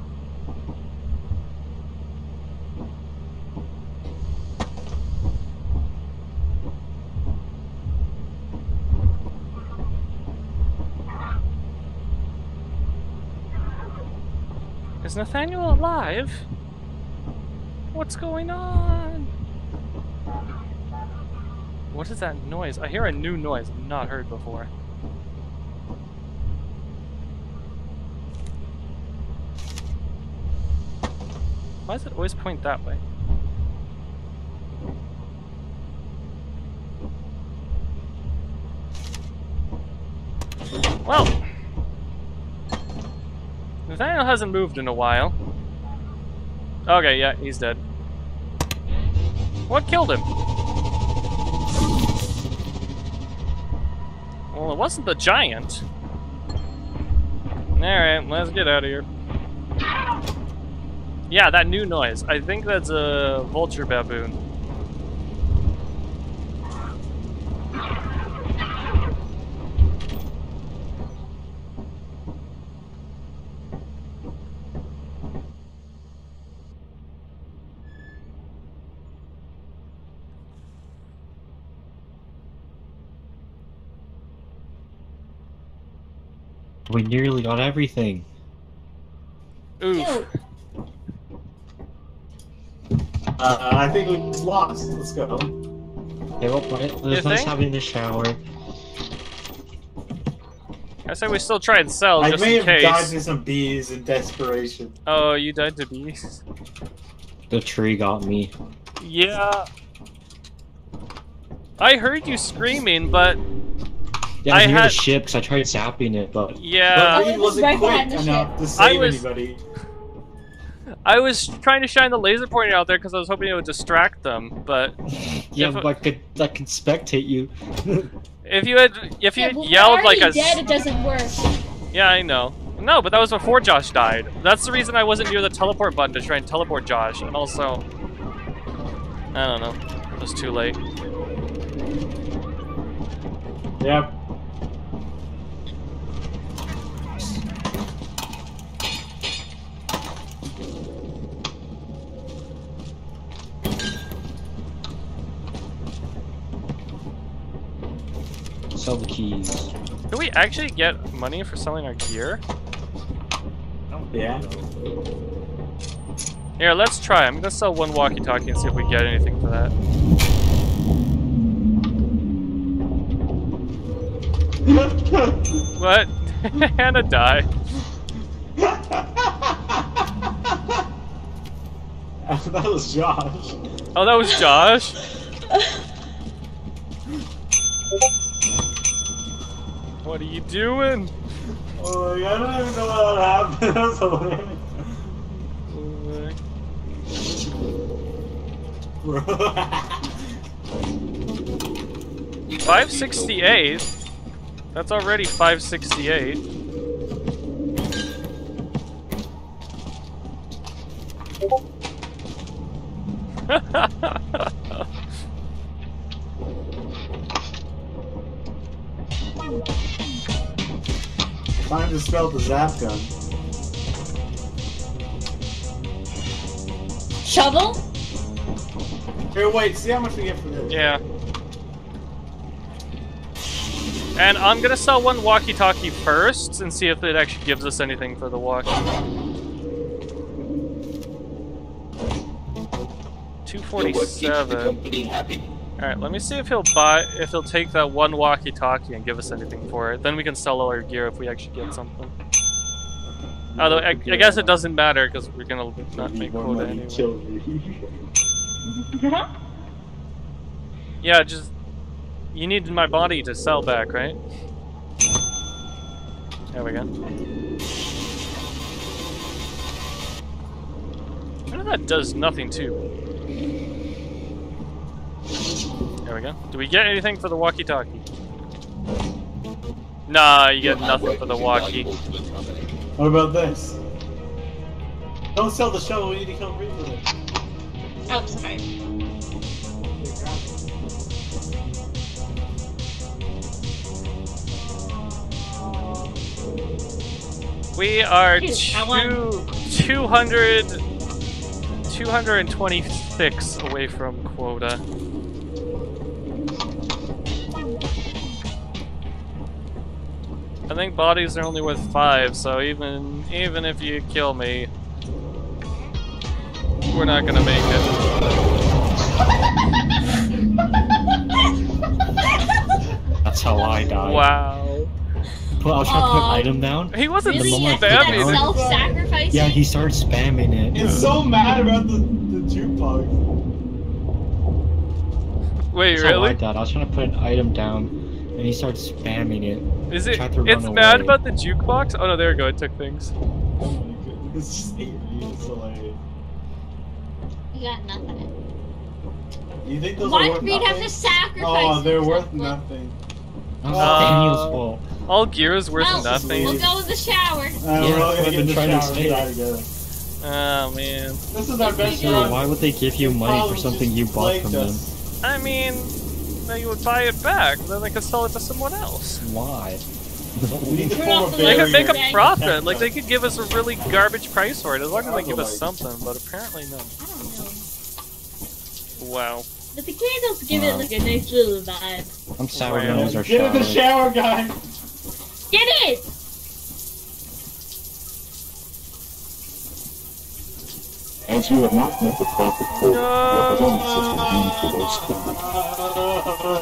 Speaker 1: Is Nathaniel alive? What's going on? What is that noise? I hear a new noise I've not heard before. Why does it always point that way? Well, Nathaniel hasn't moved in a while. Okay, yeah, he's dead. What killed him? Well, it wasn't the giant. Alright, let's get out of here. Yeah, that new noise. I think that's a vulture baboon.
Speaker 2: We nearly got everything.
Speaker 1: Oof.
Speaker 6: Ew.
Speaker 3: Uh, I think we just lost. Let's go.
Speaker 2: Hey, well, but it
Speaker 1: You
Speaker 2: was nice
Speaker 1: think?
Speaker 2: having the shower.
Speaker 1: I say we still try and sell
Speaker 3: I
Speaker 1: just
Speaker 3: may
Speaker 1: in
Speaker 3: have died to some bees in desperation.
Speaker 1: Oh, you died to bees?
Speaker 2: The tree got me.
Speaker 1: Yeah. I heard you screaming, but
Speaker 2: Yeah, I was
Speaker 1: I
Speaker 2: near
Speaker 1: had-
Speaker 2: the ship 'cause I tried zapping it, but
Speaker 1: yeah,
Speaker 3: the
Speaker 6: it was
Speaker 3: wasn't
Speaker 6: right
Speaker 3: quick enough to
Speaker 1: I
Speaker 3: save
Speaker 1: was-
Speaker 3: anybody.
Speaker 1: I was trying to shine the laser pointer out there because I was hoping it would distract them. But
Speaker 2: yeah,
Speaker 1: If-
Speaker 2: but I could I can spectate you.
Speaker 1: if you had if you
Speaker 6: Yeah,
Speaker 1: had yelled
Speaker 6: we're
Speaker 1: like
Speaker 6: already
Speaker 1: a
Speaker 6: dead, it doesn't work.
Speaker 1: yeah, I know. No, but that was before Josh died. That's the reason I wasn't near the teleport button to try and teleport Josh, and also I don't know. It was too late.
Speaker 3: Yep.
Speaker 2: Sell the keys.
Speaker 1: Can we actually get money for selling our gear?
Speaker 3: Yeah.
Speaker 1: Here, let's try. I'm gonna sell one walkie-talkie and see if we get anything for that. What? Hannah died.
Speaker 3: that was Josh.
Speaker 1: Oh, that was Josh. What are you doing?
Speaker 3: Oh, I don't even know what happened. That's hilarious.
Speaker 1: Five sixty-eight. That's already five sixty-eight.
Speaker 3: Time spell the zap gun.
Speaker 6: Shovel?
Speaker 3: Here, wait, see how much we get for this.
Speaker 1: yeah. And I'm gonna sell one walkie-talkie first and see if it actually gives us anything for the walkie. Two forty-seven. All right, let me see if he'll buy, if he'll take that one walkie-talkie and give us anything for it. Then we can sell all our gear if we actually get something. Although I, I guess it doesn't matter because we're gonna not make
Speaker 3: More
Speaker 1: quota
Speaker 3: money,
Speaker 1: anyway. Yeah, just you need my body to sell back, right? There we go. I know that does nothing too. There we go. Do we get anything for the walkie-talkie? Nah, you get nothing for the walkie.
Speaker 3: What about this? Don't sell the shovel, we need to come Reed with it.
Speaker 6: Oh, sorry.
Speaker 1: We are
Speaker 6: Dude, I want-
Speaker 1: two, 200, 226 away from quota. I think bodies are only worth five, so even even if you kill me, we're not gonna make it.
Speaker 2: That's how I died.
Speaker 1: Wow.
Speaker 2: But I was trying to put an item down.
Speaker 1: He wasn't
Speaker 6: Really?
Speaker 2: moment
Speaker 6: After that
Speaker 1: spamming.
Speaker 2: down-
Speaker 6: self-sacrificing?
Speaker 2: Yeah, he started spamming it.
Speaker 3: It's so mad about the, the jukebox.
Speaker 1: Wait,
Speaker 2: That's how I died. I was trying to put an item down, and he started spamming it.
Speaker 1: Is it? It's
Speaker 2: run
Speaker 1: mad
Speaker 2: away.
Speaker 1: about the jukebox. Oh no, there we go. It took things.
Speaker 3: Oh my goodness. It's just eight Reed, it's hilarious.
Speaker 6: You got nothing.
Speaker 3: You think those
Speaker 6: Why
Speaker 3: are worth
Speaker 6: did Reed have
Speaker 3: nothing?
Speaker 6: to sacrifice
Speaker 3: Oh, they're worth nothing.
Speaker 2: That
Speaker 1: Uh,
Speaker 2: Daniel's fault.
Speaker 1: All gear is worth
Speaker 6: Well,
Speaker 1: nothing.
Speaker 6: We'll go in the shower.
Speaker 3: Uh,
Speaker 2: Yeah,
Speaker 3: we're all
Speaker 2: I've
Speaker 3: gonna get in
Speaker 2: been
Speaker 3: the
Speaker 2: trying to
Speaker 3: shower and
Speaker 2: say
Speaker 3: die
Speaker 2: it.
Speaker 3: together.
Speaker 1: Oh man.
Speaker 3: This is our best
Speaker 2: Dude,
Speaker 3: run.
Speaker 2: why would they give you money for something you bought
Speaker 3: plagued
Speaker 2: from them?
Speaker 1: I mean, they would buy it back. Then they could sell it to someone else.
Speaker 2: Why?
Speaker 3: We need to
Speaker 6: Turn
Speaker 3: form
Speaker 6: off
Speaker 3: a
Speaker 6: the
Speaker 1: They could make a profit. Like they could give us a really garbage price for it, as long as they give us something. But apparently no.
Speaker 6: I don't know.
Speaker 1: Wow.
Speaker 6: But the candles give it like a nice little vibe.
Speaker 2: I'm sour
Speaker 1: Wow.
Speaker 2: gonna lose our
Speaker 3: Get in the
Speaker 2: shower.
Speaker 3: shower, guy.
Speaker 6: Get it!
Speaker 9: As you have not met the profit quota, oh, representative system deemed for those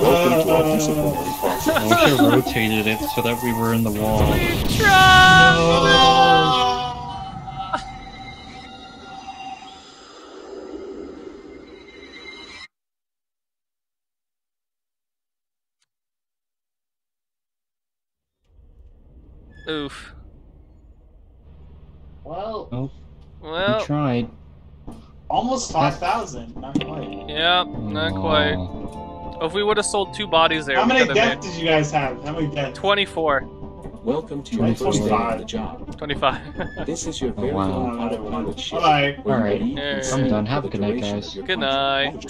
Speaker 9: Welcome to our disciplinary process.
Speaker 2: I wish I rotated it so that we were in the wall.
Speaker 1: Oof.
Speaker 3: Well,
Speaker 2: We
Speaker 1: Well,
Speaker 2: tried.
Speaker 3: Almost 5,000. Not quite.
Speaker 1: yeah, not quite. Oh, if we would have sold two bodies there,
Speaker 3: How many
Speaker 1: could have
Speaker 3: deaths did you guys have? How many deaths?
Speaker 1: 24,
Speaker 9: Welcome to your first day on the job.
Speaker 1: 25.
Speaker 9: This is your
Speaker 2: Oh,
Speaker 9: very
Speaker 2: wow.
Speaker 9: own autopilot ship.
Speaker 3: Alright.
Speaker 9: When
Speaker 2: Alright.
Speaker 9: ready,
Speaker 1: Yeah.
Speaker 9: proceed
Speaker 2: I'm done. Have a good night, guys.
Speaker 1: Good night.